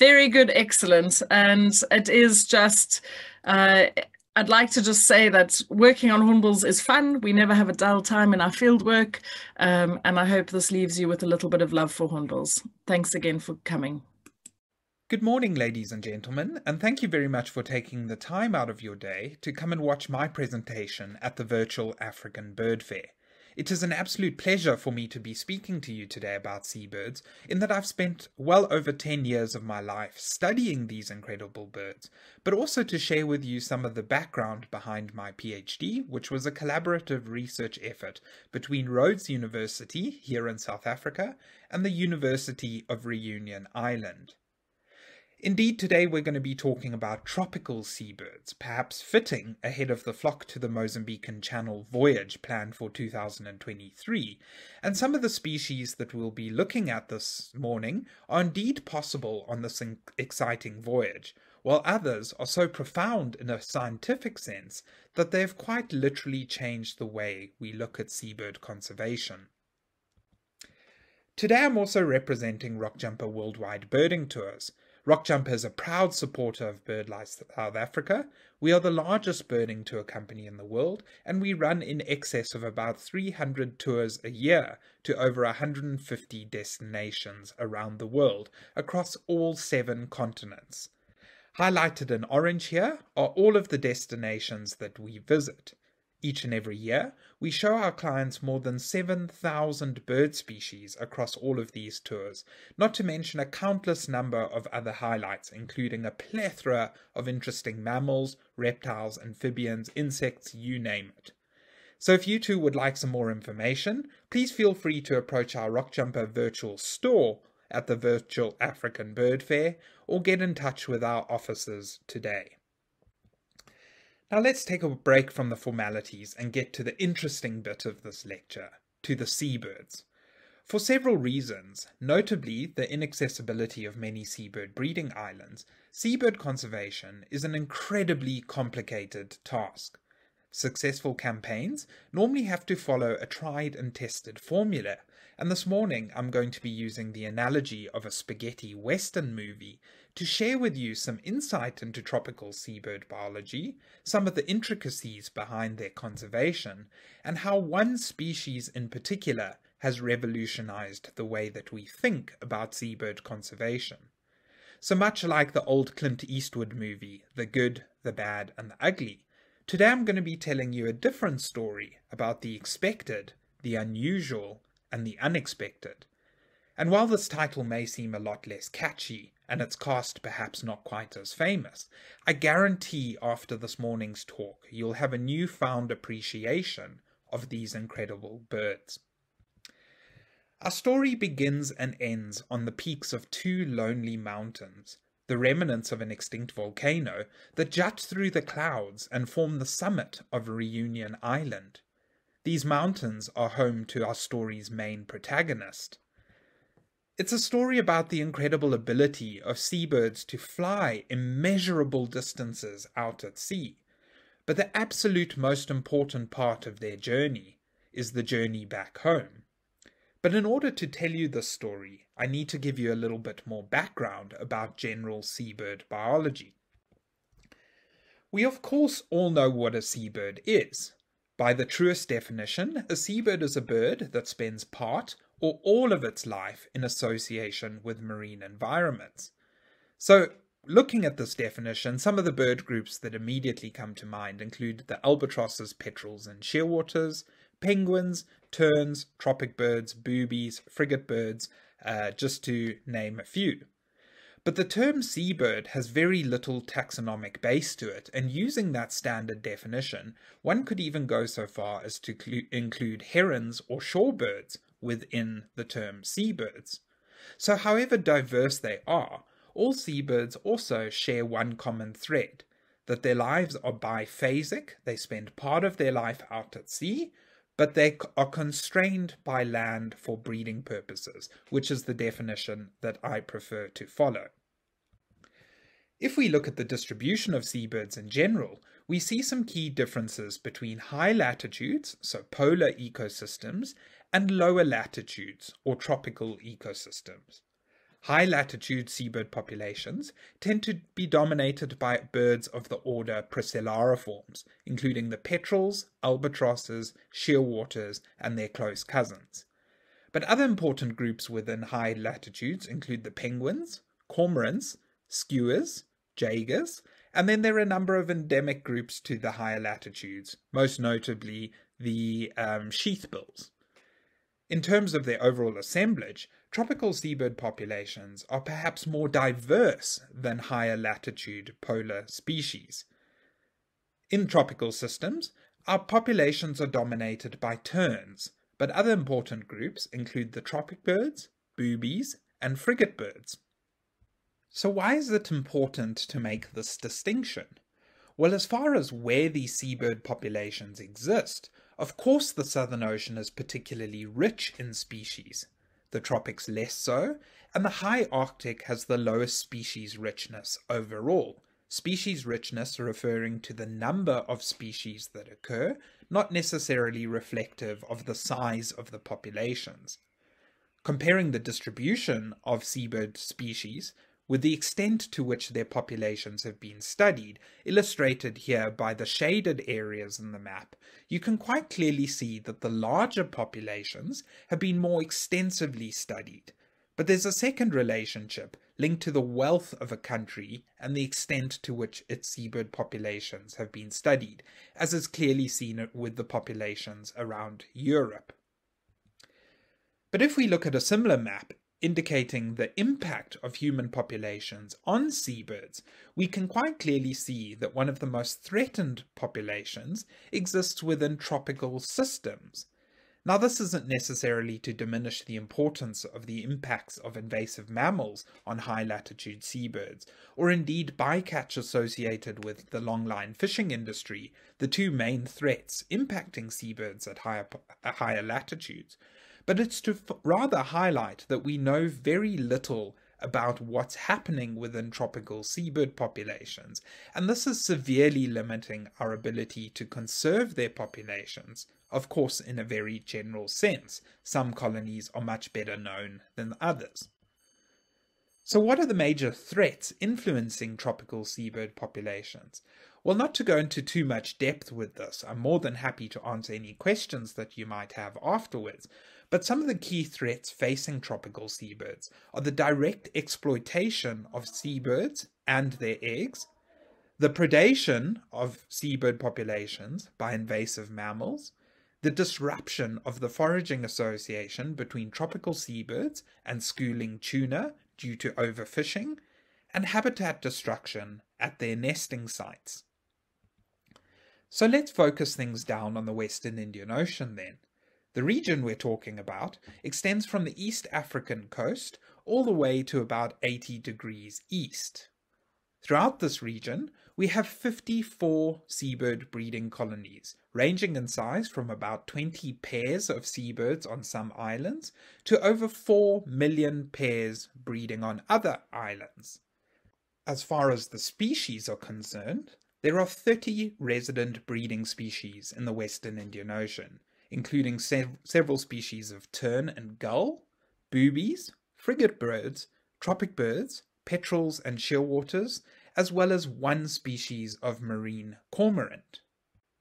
Very good, excellent. And it is just, uh, I'd like to just say that working on hornbills is fun. We never have a dull time in our field work. Um, and I hope this leaves you with a little bit of love for hornbills. Thanks again for coming. Good morning, ladies and gentlemen, and thank you very much for taking the time out of your day to come and watch my presentation at the virtual African Bird Fair. It is an absolute pleasure for me to be speaking to you today about seabirds, in that I've spent well over 10 years of my life studying these incredible birds, but also to share with you some of the background behind my PhD, which was a collaborative research effort between Rhodes University here in South Africa and the University of Reunion Island. Indeed, today we're going to be talking about tropical seabirds, perhaps fitting ahead of the flock to the Mozambican Channel voyage planned for 2023. And some of the species that we'll be looking at this morning are indeed possible on this exciting voyage, while others are so profound in a scientific sense that they've quite literally changed the way we look at seabird conservation. Today I'm also representing Rockjumper Worldwide Birding Tours, Rockjumper is a proud supporter of BirdLife South Africa. We are the largest birding tour company in the world, and we run in excess of about 300 tours a year to over 150 destinations around the world across all seven continents. Highlighted in orange here are all of the destinations that we visit. Each and every year, we show our clients more than 7,000 bird species across all of these tours, not to mention a countless number of other highlights, including a plethora of interesting mammals, reptiles, amphibians, insects, you name it. So if you too would like some more information, please feel free to approach our Rockjumper virtual store at the virtual African Bird Fair or get in touch with our offices today. Now let's take a break from the formalities and get to the interesting bit of this lecture, to the seabirds. For several reasons, notably the inaccessibility of many seabird breeding islands, seabird conservation is an incredibly complicated task. Successful campaigns normally have to follow a tried and tested formula, and this morning I'm going to be using the analogy of a spaghetti western movie to share with you some insight into tropical seabird biology, some of the intricacies behind their conservation, and how one species in particular has revolutionized the way that we think about seabird conservation. So much like the old Clint Eastwood movie, The Good, the Bad, and the Ugly, today I'm going to be telling you a different story about the expected, the unusual, and the unexpected. And while this title may seem a lot less catchy, and its cast perhaps not quite as famous, I guarantee after this morning's talk you'll have a newfound appreciation of these incredible birds. Our story begins and ends on the peaks of two lonely mountains, the remnants of an extinct volcano that jut through the clouds and form the summit of Reunion Island. These mountains are home to our story's main protagonist. It's a story about the incredible ability of seabirds to fly immeasurable distances out at sea. But the absolute most important part of their journey is the journey back home. But in order to tell you this story, I need to give you a little bit more background about general seabird biology. We of course all know what a seabird is. By the truest definition, a seabird is a bird that spends part or all of its life in association with marine environments. So, looking at this definition, some of the bird groups that immediately come to mind include the albatrosses, petrels, and shearwaters, penguins, terns, tropic birds, boobies, frigate birds, uh, just to name a few. But the term seabird has very little taxonomic base to it, and using that standard definition, one could even go so far as to include herons or shorebirds within the term seabirds. So, however diverse they are, all seabirds also share one common thread that their lives are biphasic, they spend part of their life out at sea, but they are constrained by land for breeding purposes, which is the definition that I prefer to follow. If we look at the distribution of seabirds in general, we see some key differences between high latitudes, so polar ecosystems, and lower latitudes or tropical ecosystems. High latitude seabird populations tend to be dominated by birds of the order Procellariiformes, including the petrels, albatrosses, shearwaters, and their close cousins. But other important groups within high latitudes include the penguins, cormorants, skuas, jaegers, and then there are a number of endemic groups to the higher latitudes, most notably the um, sheathbills. In terms of their overall assemblage, tropical seabird populations are perhaps more diverse than higher latitude polar species. In tropical systems, our populations are dominated by terns, but other important groups include the tropic birds, boobies, and frigate birds. So why is it important to make this distinction? Well, as far as where these seabird populations exist, of course the Southern Ocean is particularly rich in species, the tropics less so, and the high Arctic has the lowest species richness overall. Species richness referring to the number of species that occur, not necessarily reflective of the size of the populations. Comparing the distribution of seabird species with the extent to which their populations have been studied, illustrated here by the shaded areas in the map, you can quite clearly see that the larger populations have been more extensively studied. But there's a second relationship linked to the wealth of a country and the extent to which its seabird populations have been studied, as is clearly seen with the populations around Europe. But if we look at a similar map indicating the impact of human populations on seabirds, we can quite clearly see that one of the most threatened populations exists within tropical systems. Now, this isn't necessarily to diminish the importance of the impacts of invasive mammals on high latitude seabirds, or indeed bycatch associated with the longline fishing industry, the two main threats impacting seabirds at higher, higher latitudes but it's to rather highlight that we know very little about what's happening within tropical seabird populations, and this is severely limiting our ability to conserve their populations. Of course, in a very general sense, some colonies are much better known than others. So, what are the major threats influencing tropical seabird populations? Well, not to go into too much depth with this, I'm more than happy to answer any questions that you might have afterwards. But some of the key threats facing tropical seabirds are the direct exploitation of seabirds and their eggs, the predation of seabird populations by invasive mammals, the disruption of the foraging association between tropical seabirds and schooling tuna due to overfishing, and habitat destruction at their nesting sites. So let's focus things down on the Western Indian Ocean then. The region we're talking about extends from the East African coast all the way to about 80 degrees east. Throughout this region, we have 54 seabird breeding colonies, ranging in size from about 20 pairs of seabirds on some islands to over 4 million pairs breeding on other islands. As far as the species are concerned, there are 30 resident breeding species in the Western Indian Ocean, including sev- several species of tern and gull, boobies, frigate birds, tropic birds, petrels and shearwaters, as well as one species of marine cormorant.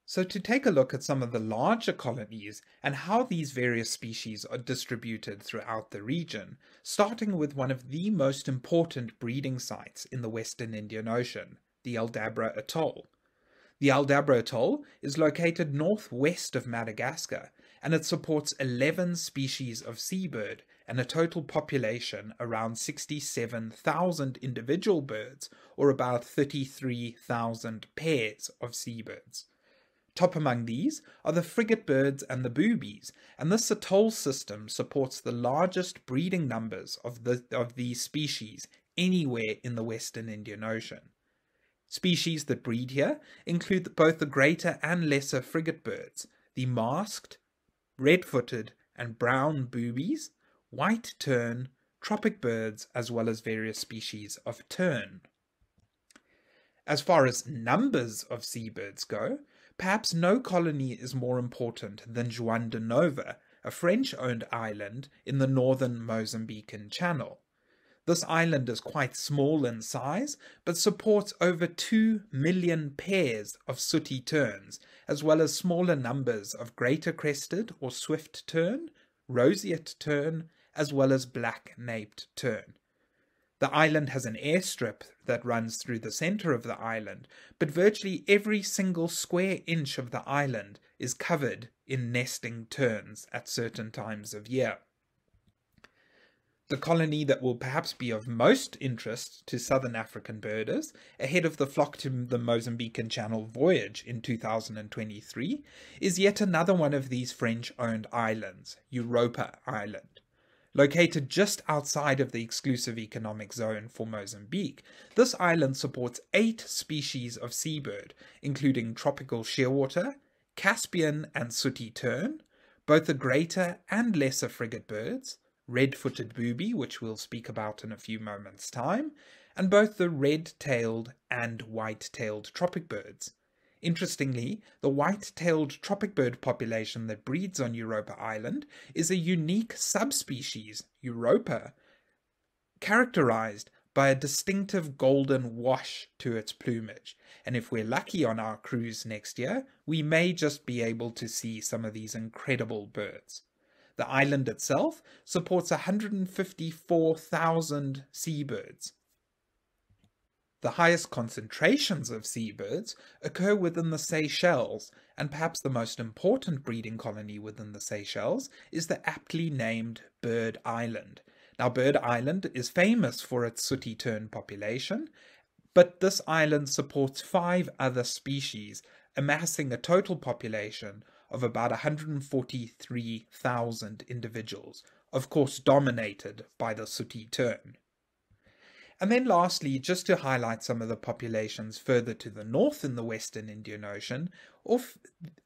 So to take a look at some of the larger colonies and how these various species are distributed throughout the region, starting with one of the most important breeding sites in the Western Indian Ocean, the Aldabra Atoll. The Aldabra Atoll is located northwest of Madagascar and it supports 11 species of seabird and a total population around 67,000 individual birds or about 33,000 pairs of seabirds. Top among these are the frigate birds and the boobies, and this atoll system supports the largest breeding numbers of, the, of these species anywhere in the Western Indian Ocean. Species that breed here include both the greater and lesser frigate birds, the masked, red-footed, and brown boobies, white tern, tropic birds, as well as various species of tern. As far as numbers of seabirds go, perhaps no colony is more important than Juan de Nova, a French-owned island in the northern Mozambican Channel. This island is quite small in size, but supports over 2 million pairs of sooty terns, as well as smaller numbers of greater crested or swift tern, roseate tern, as well as black-naped tern. The island has an airstrip that runs through the center of the island, but virtually every single square inch of the island is covered in nesting terns at certain times of year. The colony that will perhaps be of most interest to southern African birders ahead of the flock to the Mozambican Channel voyage in 2023 is yet another one of these French owned islands, Europa Island. Located just outside of the exclusive economic zone for Mozambique, this island supports eight species of seabird, including tropical shearwater, Caspian and sooty tern, both the greater and lesser frigate birds, red-footed booby, which we'll speak about in a few moments' time, and both the red-tailed and white-tailed tropic birds. Interestingly, the white-tailed tropic bird population that breeds on Europa Island is a unique subspecies, Europa, characterized by a distinctive golden wash to its plumage. And if we're lucky on our cruise next year, we may just be able to see some of these incredible birds. The island itself supports 154,000 seabirds. The highest concentrations of seabirds occur within the Seychelles, and perhaps the most important breeding colony within the Seychelles is the aptly named Bird Island. Now, Bird Island is famous for its sooty tern population, but this island supports five other species, amassing a total population of about 143,000 individuals, of course dominated by the sooty tern. And then lastly, just to highlight some of the populations further to the north in the western Indian Ocean, off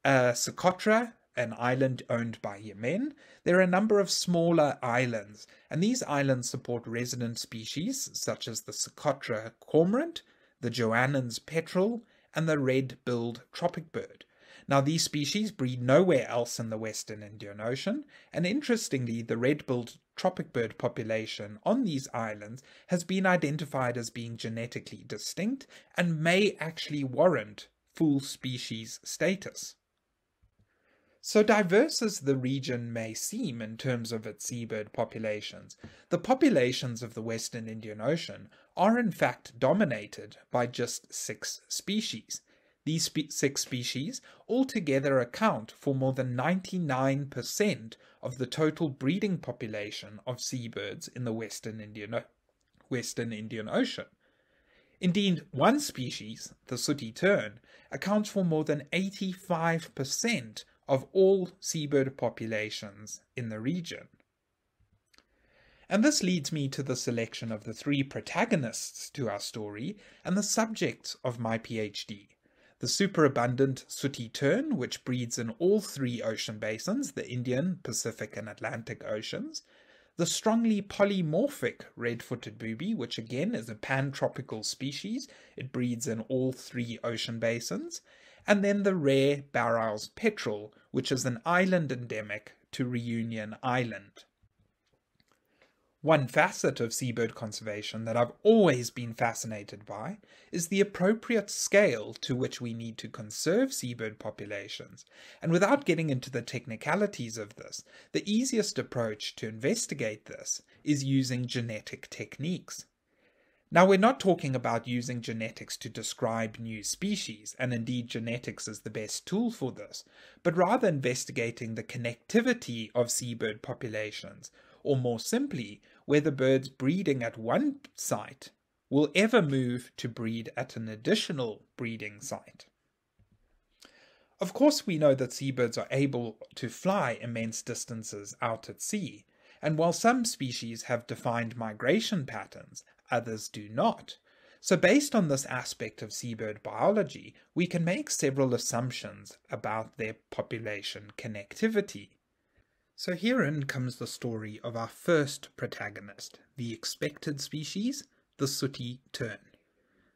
uh, Socotra, an island owned by Yemen, there are a number of smaller islands, and these islands support resident species such as the Socotra cormorant, the Jouanin's petrel, and the red-billed tropic bird. Now, these species breed nowhere else in the western Indian Ocean, and interestingly, the red-billed tropic bird population on these islands has been identified as being genetically distinct and may actually warrant full species status. So diverse as the region may seem in terms of its seabird populations, the populations of the western Indian Ocean are in fact dominated by just six species. These spe six species altogether account for more than 99% of the total breeding population of seabirds in the western Indian, western Indian Ocean. Indeed, one species, the sooty tern, accounts for more than 85% of all seabird populations in the region. And this leads me to the selection of the three protagonists to our story and the subjects of my PhD the superabundant sooty tern, which breeds in all three ocean basins, the Indian, Pacific, and Atlantic Oceans, the strongly polymorphic red-footed booby, which again is a pantropical species, it breeds in all three ocean basins, and then the rare Barau's petrel, which is an island endemic to Reunion Island. One facet of seabird conservation that I've always been fascinated by is the appropriate scale to which we need to conserve seabird populations. And without getting into the technicalities of this, the easiest approach to investigate this is using genetic techniques. Now, we're not talking about using genetics to describe new species, and indeed genetics is the best tool for this, but rather investigating the connectivity of seabird populations, or more simply, whether birds breeding at one site will ever move to breed at an additional breeding site. Of course, we know that seabirds are able to fly immense distances out at sea, and while some species have defined migration patterns, others do not. So based on this aspect of seabird biology, we can make several assumptions about their population connectivity. So herein comes the story of our first protagonist, the expected species, the sooty tern.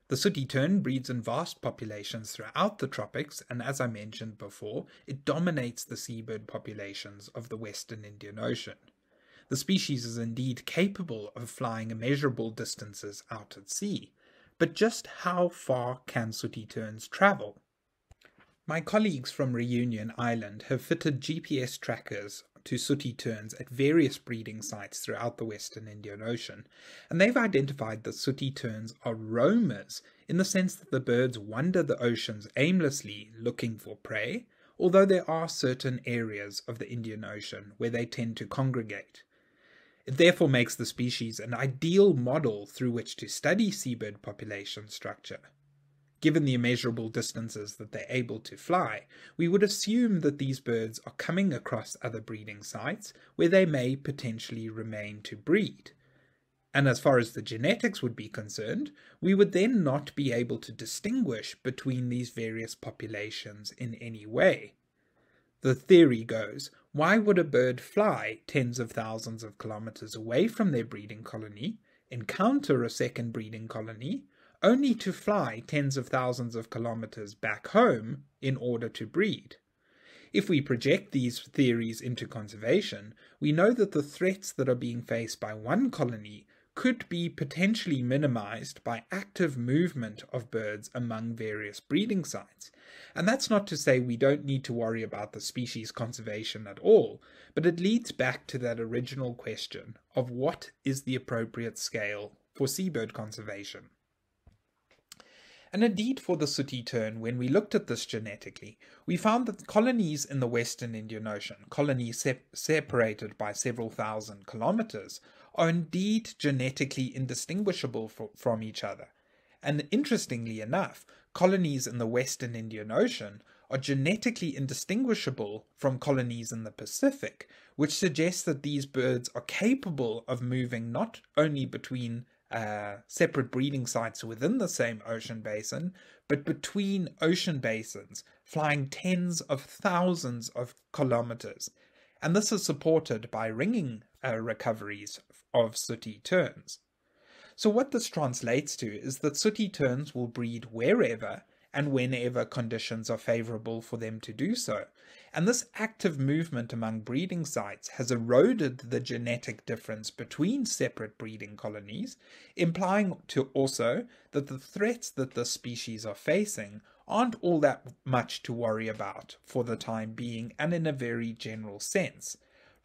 The sooty tern breeds in vast populations throughout the tropics, and as I mentioned before, it dominates the seabird populations of the western Indian Ocean. The species is indeed capable of flying immeasurable distances out at sea, but just how far can sooty terns travel? My colleagues from Reunion Island have fitted GPS trackers to sooty terns at various breeding sites throughout the western Indian Ocean, and they've identified that sooty terns are roamers in the sense that the birds wander the oceans aimlessly looking for prey, although there are certain areas of the Indian Ocean where they tend to congregate. It therefore makes the species an ideal model through which to study seabird population structure. Given the immeasurable distances that they're able to fly, we would assume that these birds are coming across other breeding sites where they may potentially remain to breed. And as far as the genetics would be concerned, we would then not be able to distinguish between these various populations in any way. The theory goes, why would a bird fly tens of thousands of kilometers away from their breeding colony, encounter a second breeding colony, only to fly tens of thousands of kilometers back home in order to breed? If we project these theories into conservation, we know that the threats that are being faced by one colony could be potentially minimized by active movement of birds among various breeding sites. And that's not to say we don't need to worry about the species conservation at all, but it leads back to that original question of what is the appropriate scale for seabird conservation. And indeed, for the sooty tern, when we looked at this genetically, we found that colonies in the Western Indian Ocean, colonies sep separated by several thousand kilometers, are indeed genetically indistinguishable for, from each other. And interestingly enough, colonies in the Western Indian Ocean are genetically indistinguishable from colonies in the Pacific, which suggests that these birds are capable of moving not only between uh, separate breeding sites within the same ocean basin, but between ocean basins, flying tens of thousands of kilometers. And this is supported by ringing uh, recoveries of sooty terns. So what this translates to is that sooty terns will breed wherever and whenever conditions are favorable for them to do so. And this active movement among breeding sites has eroded the genetic difference between separate breeding colonies, implying to also that the threats that the species are facing aren't all that much to worry about for the time being and in a very general sense.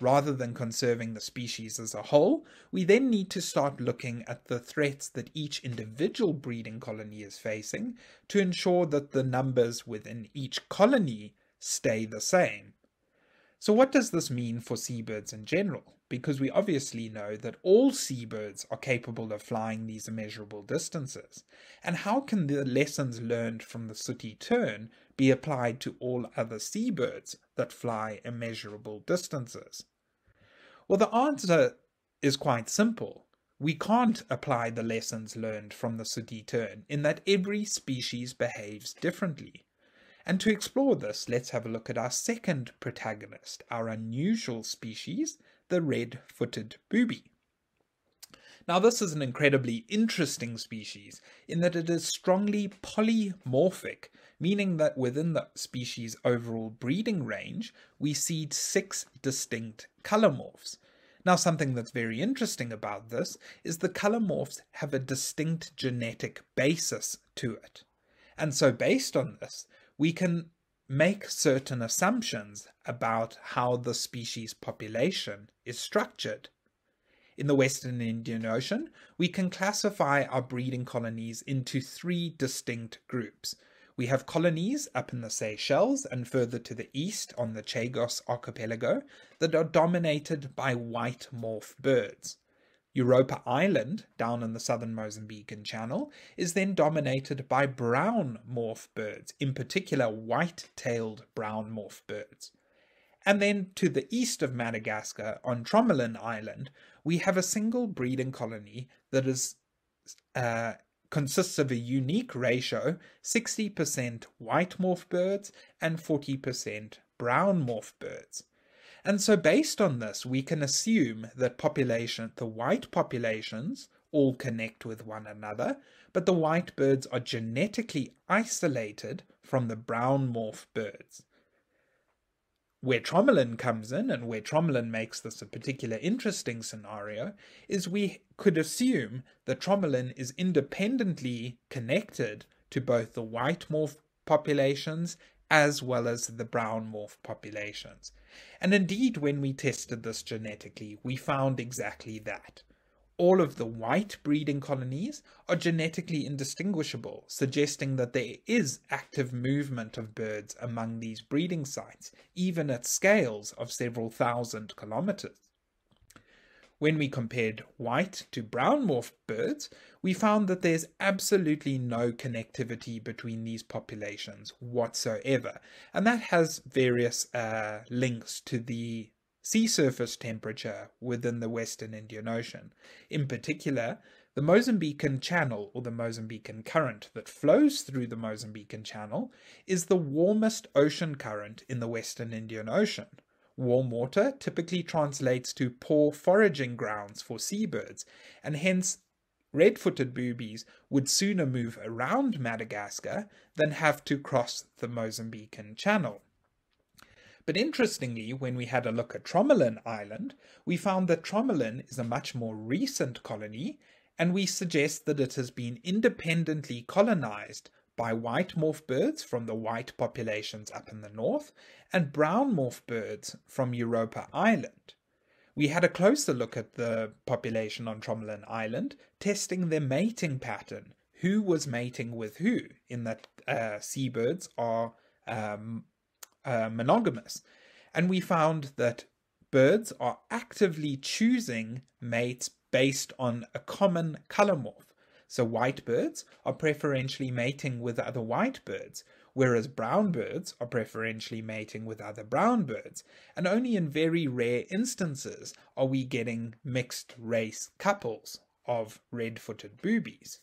Rather than conserving the species as a whole, we then need to start looking at the threats that each individual breeding colony is facing to ensure that the numbers within each colony stay the same. So what does this mean for seabirds in general? Because we obviously know that all seabirds are capable of flying these immeasurable distances. And how can the lessons learned from the sooty tern be applied to all other seabirds that fly immeasurable distances? Well, the answer is quite simple. We can't apply the lessons learned from the sooty tern in that every species behaves differently. And to explore this, let's have a look at our second protagonist, our unusual species, the red-footed booby. Now, this is an incredibly interesting species in that it is strongly polymorphic, meaning that within the species' overall breeding range, we see six distinct color morphs. Now, something that's very interesting about this is the color morphs have a distinct genetic basis to it. And so, based on this, we can make certain assumptions about how the species population is structured. In the Western Indian Ocean, we can classify our breeding colonies into three distinct groups. We have colonies up in the Seychelles and further to the east on the Chagos archipelago that are dominated by white morph birds. Europa Island, down in the southern Mozambican Channel, is then dominated by brown morph birds, in particular white-tailed brown morph birds. And then to the east of Madagascar, on Tromelin Island, we have a single breeding colony that is uh, consists of a unique ratio 60% white morph birds and 40% brown morph birds. And so based on this, we can assume that population, the white populations all connect with one another, but the white birds are genetically isolated from the brown morph birds. Where Tromelin comes in and where Tromelin makes this a particular interesting scenario is we could assume that Tromelin is independently connected to both the white morph populations as well as the brown morph populations. And indeed, when we tested this genetically, we found exactly that all of the white breeding colonies are genetically indistinguishable, suggesting that there is active movement of birds among these breeding sites, even at scales of several thousand kilometers. When we compared white to brown morph birds, we found that there's absolutely no connectivity between these populations whatsoever, and that has various uh, links to the sea surface temperature within the Western Indian Ocean. In particular, the Mozambican Channel, or the Mozambican Current that flows through the Mozambican Channel, is the warmest ocean current in the Western Indian Ocean. Warm water typically translates to poor foraging grounds for seabirds, and hence red footed boobies would sooner move around Madagascar than have to cross the Mozambican Channel. But interestingly, when we had a look at Tromelin Island, we found that Tromelin is a much more recent colony, and we suggest that it has been independently colonized by white morph birds from the white populations up in the north and brown morph birds from Europa Island. We had a closer look at the population on Tromelin Island, testing their mating pattern, who was mating with who, in that uh, seabirds are um, uh, monogamous. And we found that birds are actively choosing mates based on a common color morph. So white birds are preferentially mating with other white birds, whereas brown birds are preferentially mating with other brown birds. And only in very rare instances are we getting mixed race couples of red-footed boobies.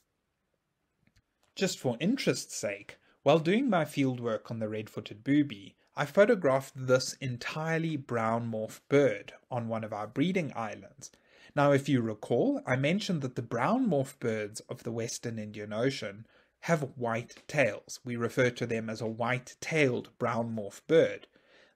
Just for interest's sake, while doing my fieldwork on the red-footed booby, I photographed this entirely brown morph bird on one of our breeding islands, now, if you recall, I mentioned that the brown morph birds of the Western Indian Ocean have white tails. We refer to them as a white-tailed brown morph bird.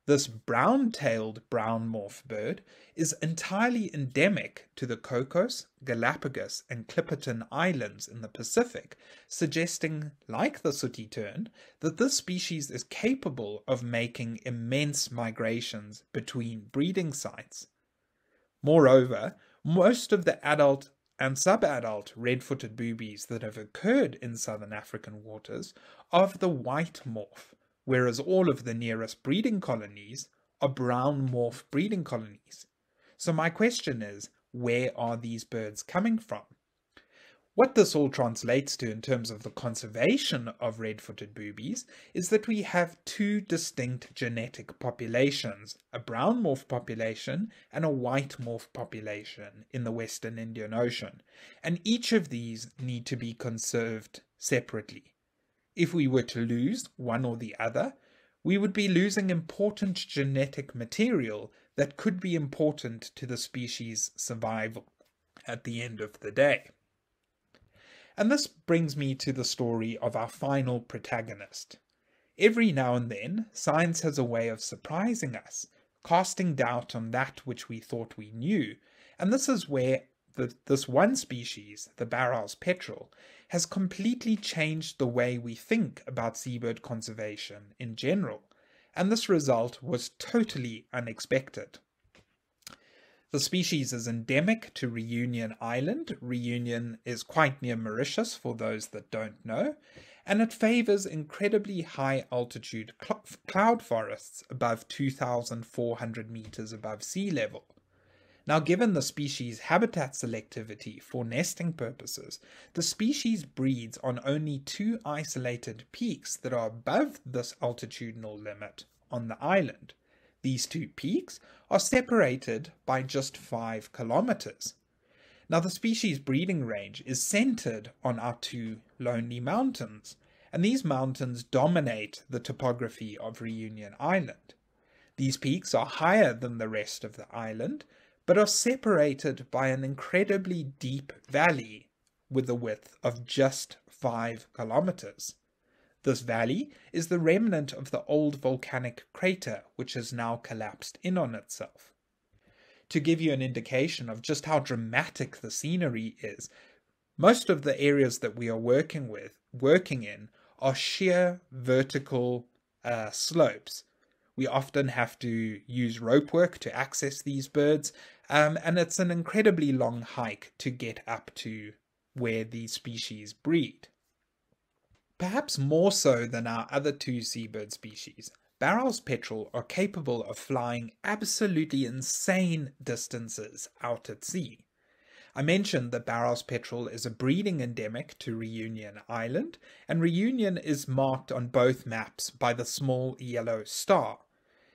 This brown-tailed brown morph bird is entirely endemic to the Cocos, Galapagos and Clipperton Islands in the Pacific, suggesting, like the sooty tern, that this species is capable of making immense migrations between breeding sites. Moreover, most of the adult and subadult red-footed boobies that have occurred in southern African waters are of the white morph, whereas all of the nearest breeding colonies are brown morph breeding colonies. So my question is, where are these birds coming from? What this all translates to in terms of the conservation of red-footed boobies is that we have two distinct genetic populations, a brown morph population and a white morph population in the Western Indian Ocean, and each of these need to be conserved separately. If we were to lose one or the other, we would be losing important genetic material that could be important to the species' survival at the end of the day. And this brings me to the story of our final protagonist. Every now and then, science has a way of surprising us, casting doubt on that which we thought we knew, and this is where the, this one species, the Barau's petrel, has completely changed the way we think about seabird conservation in general, and this result was totally unexpected. The species is endemic to Reunion Island. Reunion is quite near Mauritius for those that don't know, and it favors incredibly high altitude cl cloud forests above 2,400 meters above sea level. Now, given the species' habitat selectivity for nesting purposes, the species breeds on only two isolated peaks that are above this altitudinal limit on the island. These two peaks are separated by just 5 kilometers. Now the species breeding range is centered on our two lonely mountains, and these mountains dominate the topography of Reunion Island. These peaks are higher than the rest of the island, but are separated by an incredibly deep valley with a width of just 5 kilometers. This valley is the remnant of the old volcanic crater which has now collapsed in on itself. To give you an indication of just how dramatic the scenery is, most of the areas that we are working with, working in, are sheer vertical uh, slopes. We often have to use rope work to access these birds, um, and it's an incredibly long hike to get up to where these species breed. Perhaps more so than our other two seabird species, Barau's petrel are capable of flying absolutely insane distances out at sea. I mentioned that Barau's petrel is a breeding endemic to Reunion Island, and Reunion is marked on both maps by the small yellow star.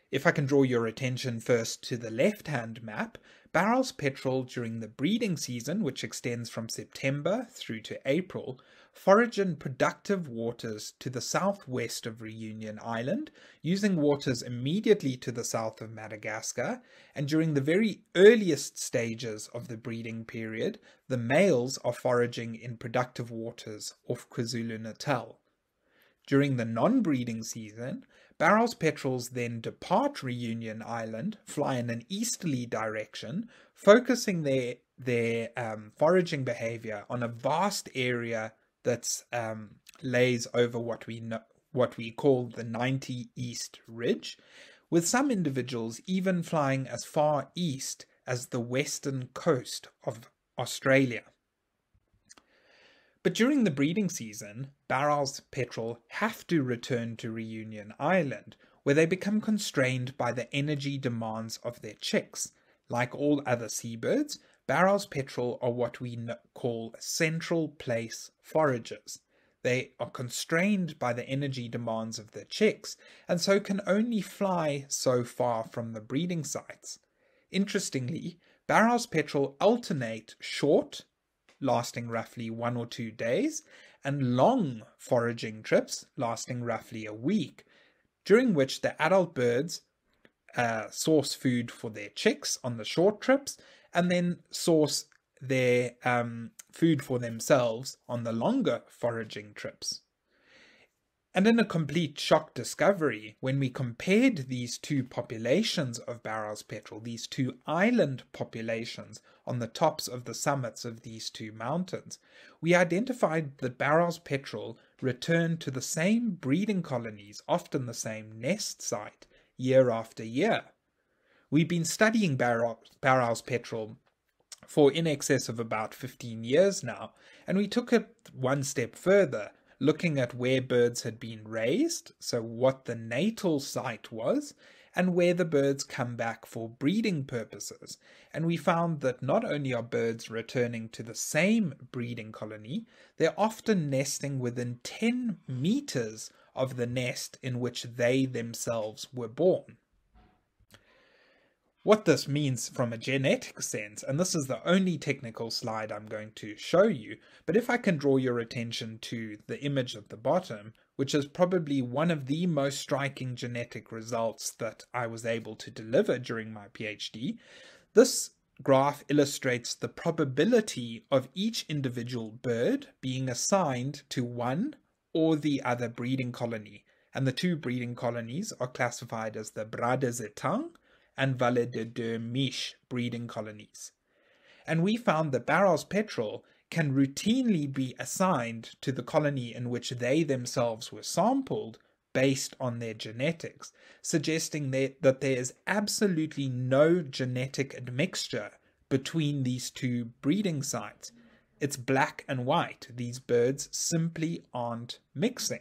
If I can draw your attention first to the left-hand map, Barau's petrel during the breeding season, which extends from September through to April, forage in productive waters to the southwest of Reunion Island, using waters immediately to the south of Madagascar, and during the very earliest stages of the breeding period, the males are foraging in productive waters off KwaZulu-Natal. During the non-breeding season, Barau's petrels then depart Reunion Island, fly in an easterly direction, focusing their their um, foraging behavior on a vast area that um, lays over what we know, what we call the 90 East Ridge, with some individuals even flying as far east as the western coast of Australia. But during the breeding season, Barau's petrel have to return to Reunion Island, where they become constrained by the energy demands of their chicks. Like all other seabirds, Barau's petrel are what we call central place foragers. They are constrained by the energy demands of their chicks, and so can only fly so far from the breeding sites. Interestingly, Barau's petrel alternate short lasting roughly one or two days, and long foraging trips lasting roughly a week, during which the adult birds uh, source food for their chicks on the short trips and then source their um, food for themselves on the longer foraging trips. And in a complete shock discovery, when we compared these two populations of Barau's petrel, these two island populations on the tops of the summits of these two mountains, we identified that Barau's petrel returned to the same breeding colonies, often the same nest site, year after year. We've been studying Barau, Barau's petrel for in excess of about 15 years now, and we took it one step further looking at where birds had been raised, so what the natal site was, and where the birds come back for breeding purposes. And we found that not only are birds returning to the same breeding colony, they're often nesting within 10 meters of the nest in which they themselves were born what this means from a genetic sense, and this is the only technical slide I'm going to show you, but if I can draw your attention to the image at the bottom, which is probably one of the most striking genetic results that I was able to deliver during my PhD, this graph illustrates the probability of each individual bird being assigned to one or the other breeding colony, and the two breeding colonies are classified as the Bradezetang and Vallée de Deux breeding colonies. And we found that Barau's petrel can routinely be assigned to the colony in which they themselves were sampled based on their genetics, suggesting that, that there is absolutely no genetic admixture between these two breeding sites. It's black and white. These birds simply aren't mixing.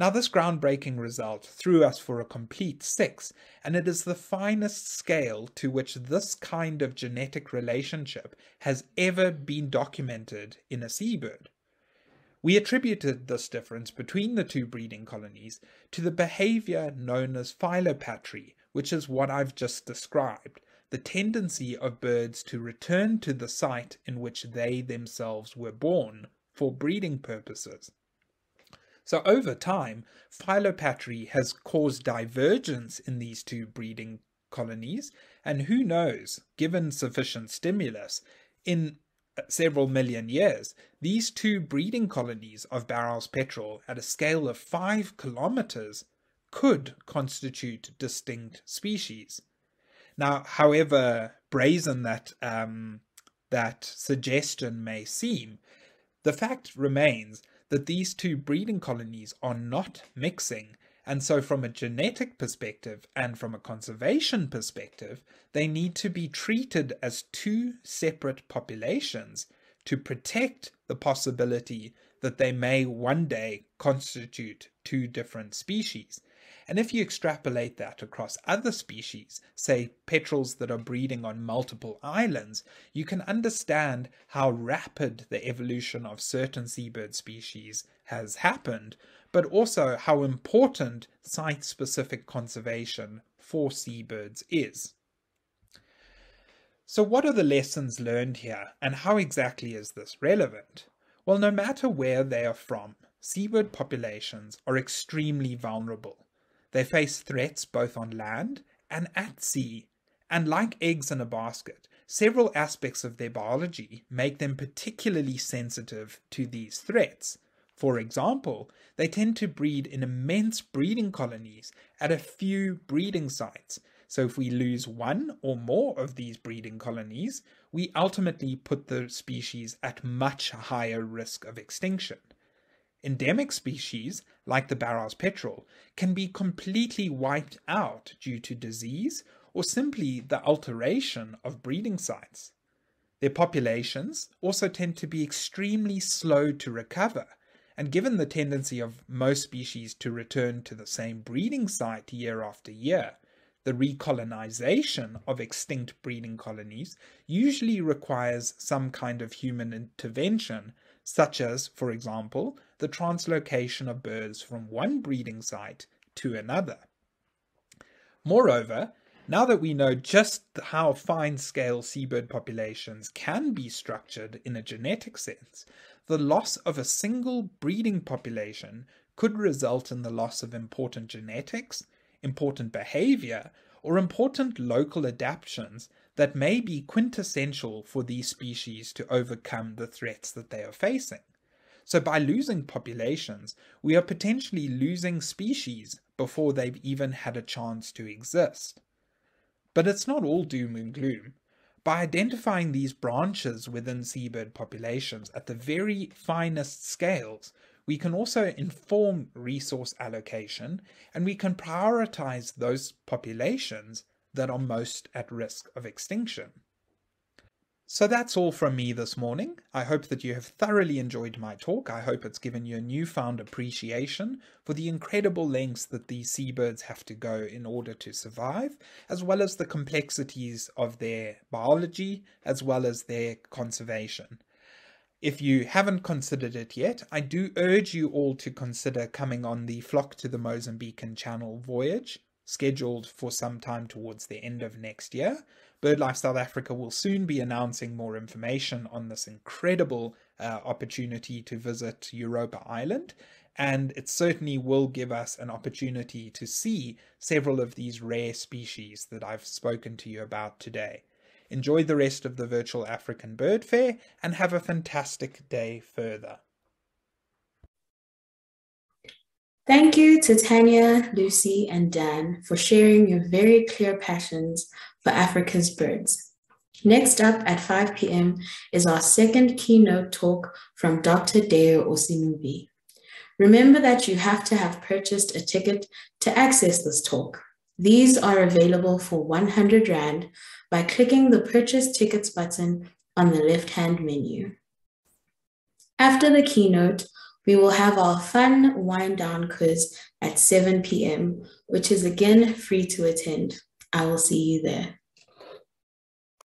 Now, this groundbreaking result threw us for a complete six, and it is the finest scale to which this kind of genetic relationship has ever been documented in a seabird. We attributed this difference between the two breeding colonies to the behavior known as philopatry, which is what I've just described the tendency of birds to return to the site in which they themselves were born for breeding purposes. So over time, philopatry has caused divergence in these two breeding colonies, and who knows, given sufficient stimulus, in several million years, these two breeding colonies of Barau's petrel at a scale of five kilometers could constitute distinct species. Now, however brazen that um, that suggestion may seem, the fact remains that these two breeding colonies are not mixing. And so, from a genetic perspective and from a conservation perspective, they need to be treated as two separate populations to protect the possibility that they may one day constitute two different species. And if you extrapolate that across other species, say petrels that are breeding on multiple islands, you can understand how rapid the evolution of certain seabird species has happened, but also how important site specific conservation for seabirds is. So, what are the lessons learned here, and how exactly is this relevant? Well, no matter where they are from, seabird populations are extremely vulnerable. They face threats both on land and at sea, and like eggs in a basket, several aspects of their biology make them particularly sensitive to these threats. For example, they tend to breed in immense breeding colonies at a few breeding sites, so if we lose one or more of these breeding colonies, we ultimately put the species at much higher risk of extinction. Endemic species, like the Barau's petrel, can be completely wiped out due to disease or simply the alteration of breeding sites. Their populations also tend to be extremely slow to recover, and given the tendency of most species to return to the same breeding site year after year, the recolonization of extinct breeding colonies usually requires some kind of human intervention, such as, for example, the translocation of birds from one breeding site to another. Moreover, now that we know just how fine scale seabird populations can be structured in a genetic sense, the loss of a single breeding population could result in the loss of important genetics, important behavior, or important local adaptations that may be quintessential for these species to overcome the threats that they are facing. So, by losing populations, we are potentially losing species before they've even had a chance to exist. But it's not all doom and gloom. By identifying these branches within seabird populations at the very finest scales, we can also inform resource allocation and we can prioritize those populations that are most at risk of extinction. So that's all from me this morning. I hope that you have thoroughly enjoyed my talk. I hope it's given you a newfound appreciation for the incredible lengths that these seabirds have to go in order to survive, as well as the complexities of their biology, as well as their conservation. If you haven't considered it yet, I do urge you all to consider coming on the Flock to the Mozambican Channel voyage, scheduled for some time towards the end of next year. BirdLife South Africa will soon be announcing more information on this incredible uh, opportunity to visit Europa Island, and it certainly will give us an opportunity to see several of these rare species that I've spoken to you about today. Enjoy the rest of the virtual African Bird Fair and have a fantastic day further. Thank you to Tania, Lucy, and Dan for sharing your very clear passions for Africa's birds. Next up at 5 p.m. is our second keynote talk from Dr. Deo Osinubi. Remember that you have to have purchased a ticket to access this talk. These are available for 100 Rand by clicking the Purchase Tickets button on the left-hand menu. After the keynote, we will have our fun wind down quiz at 7 p.m., which is again free to attend. I will see you there.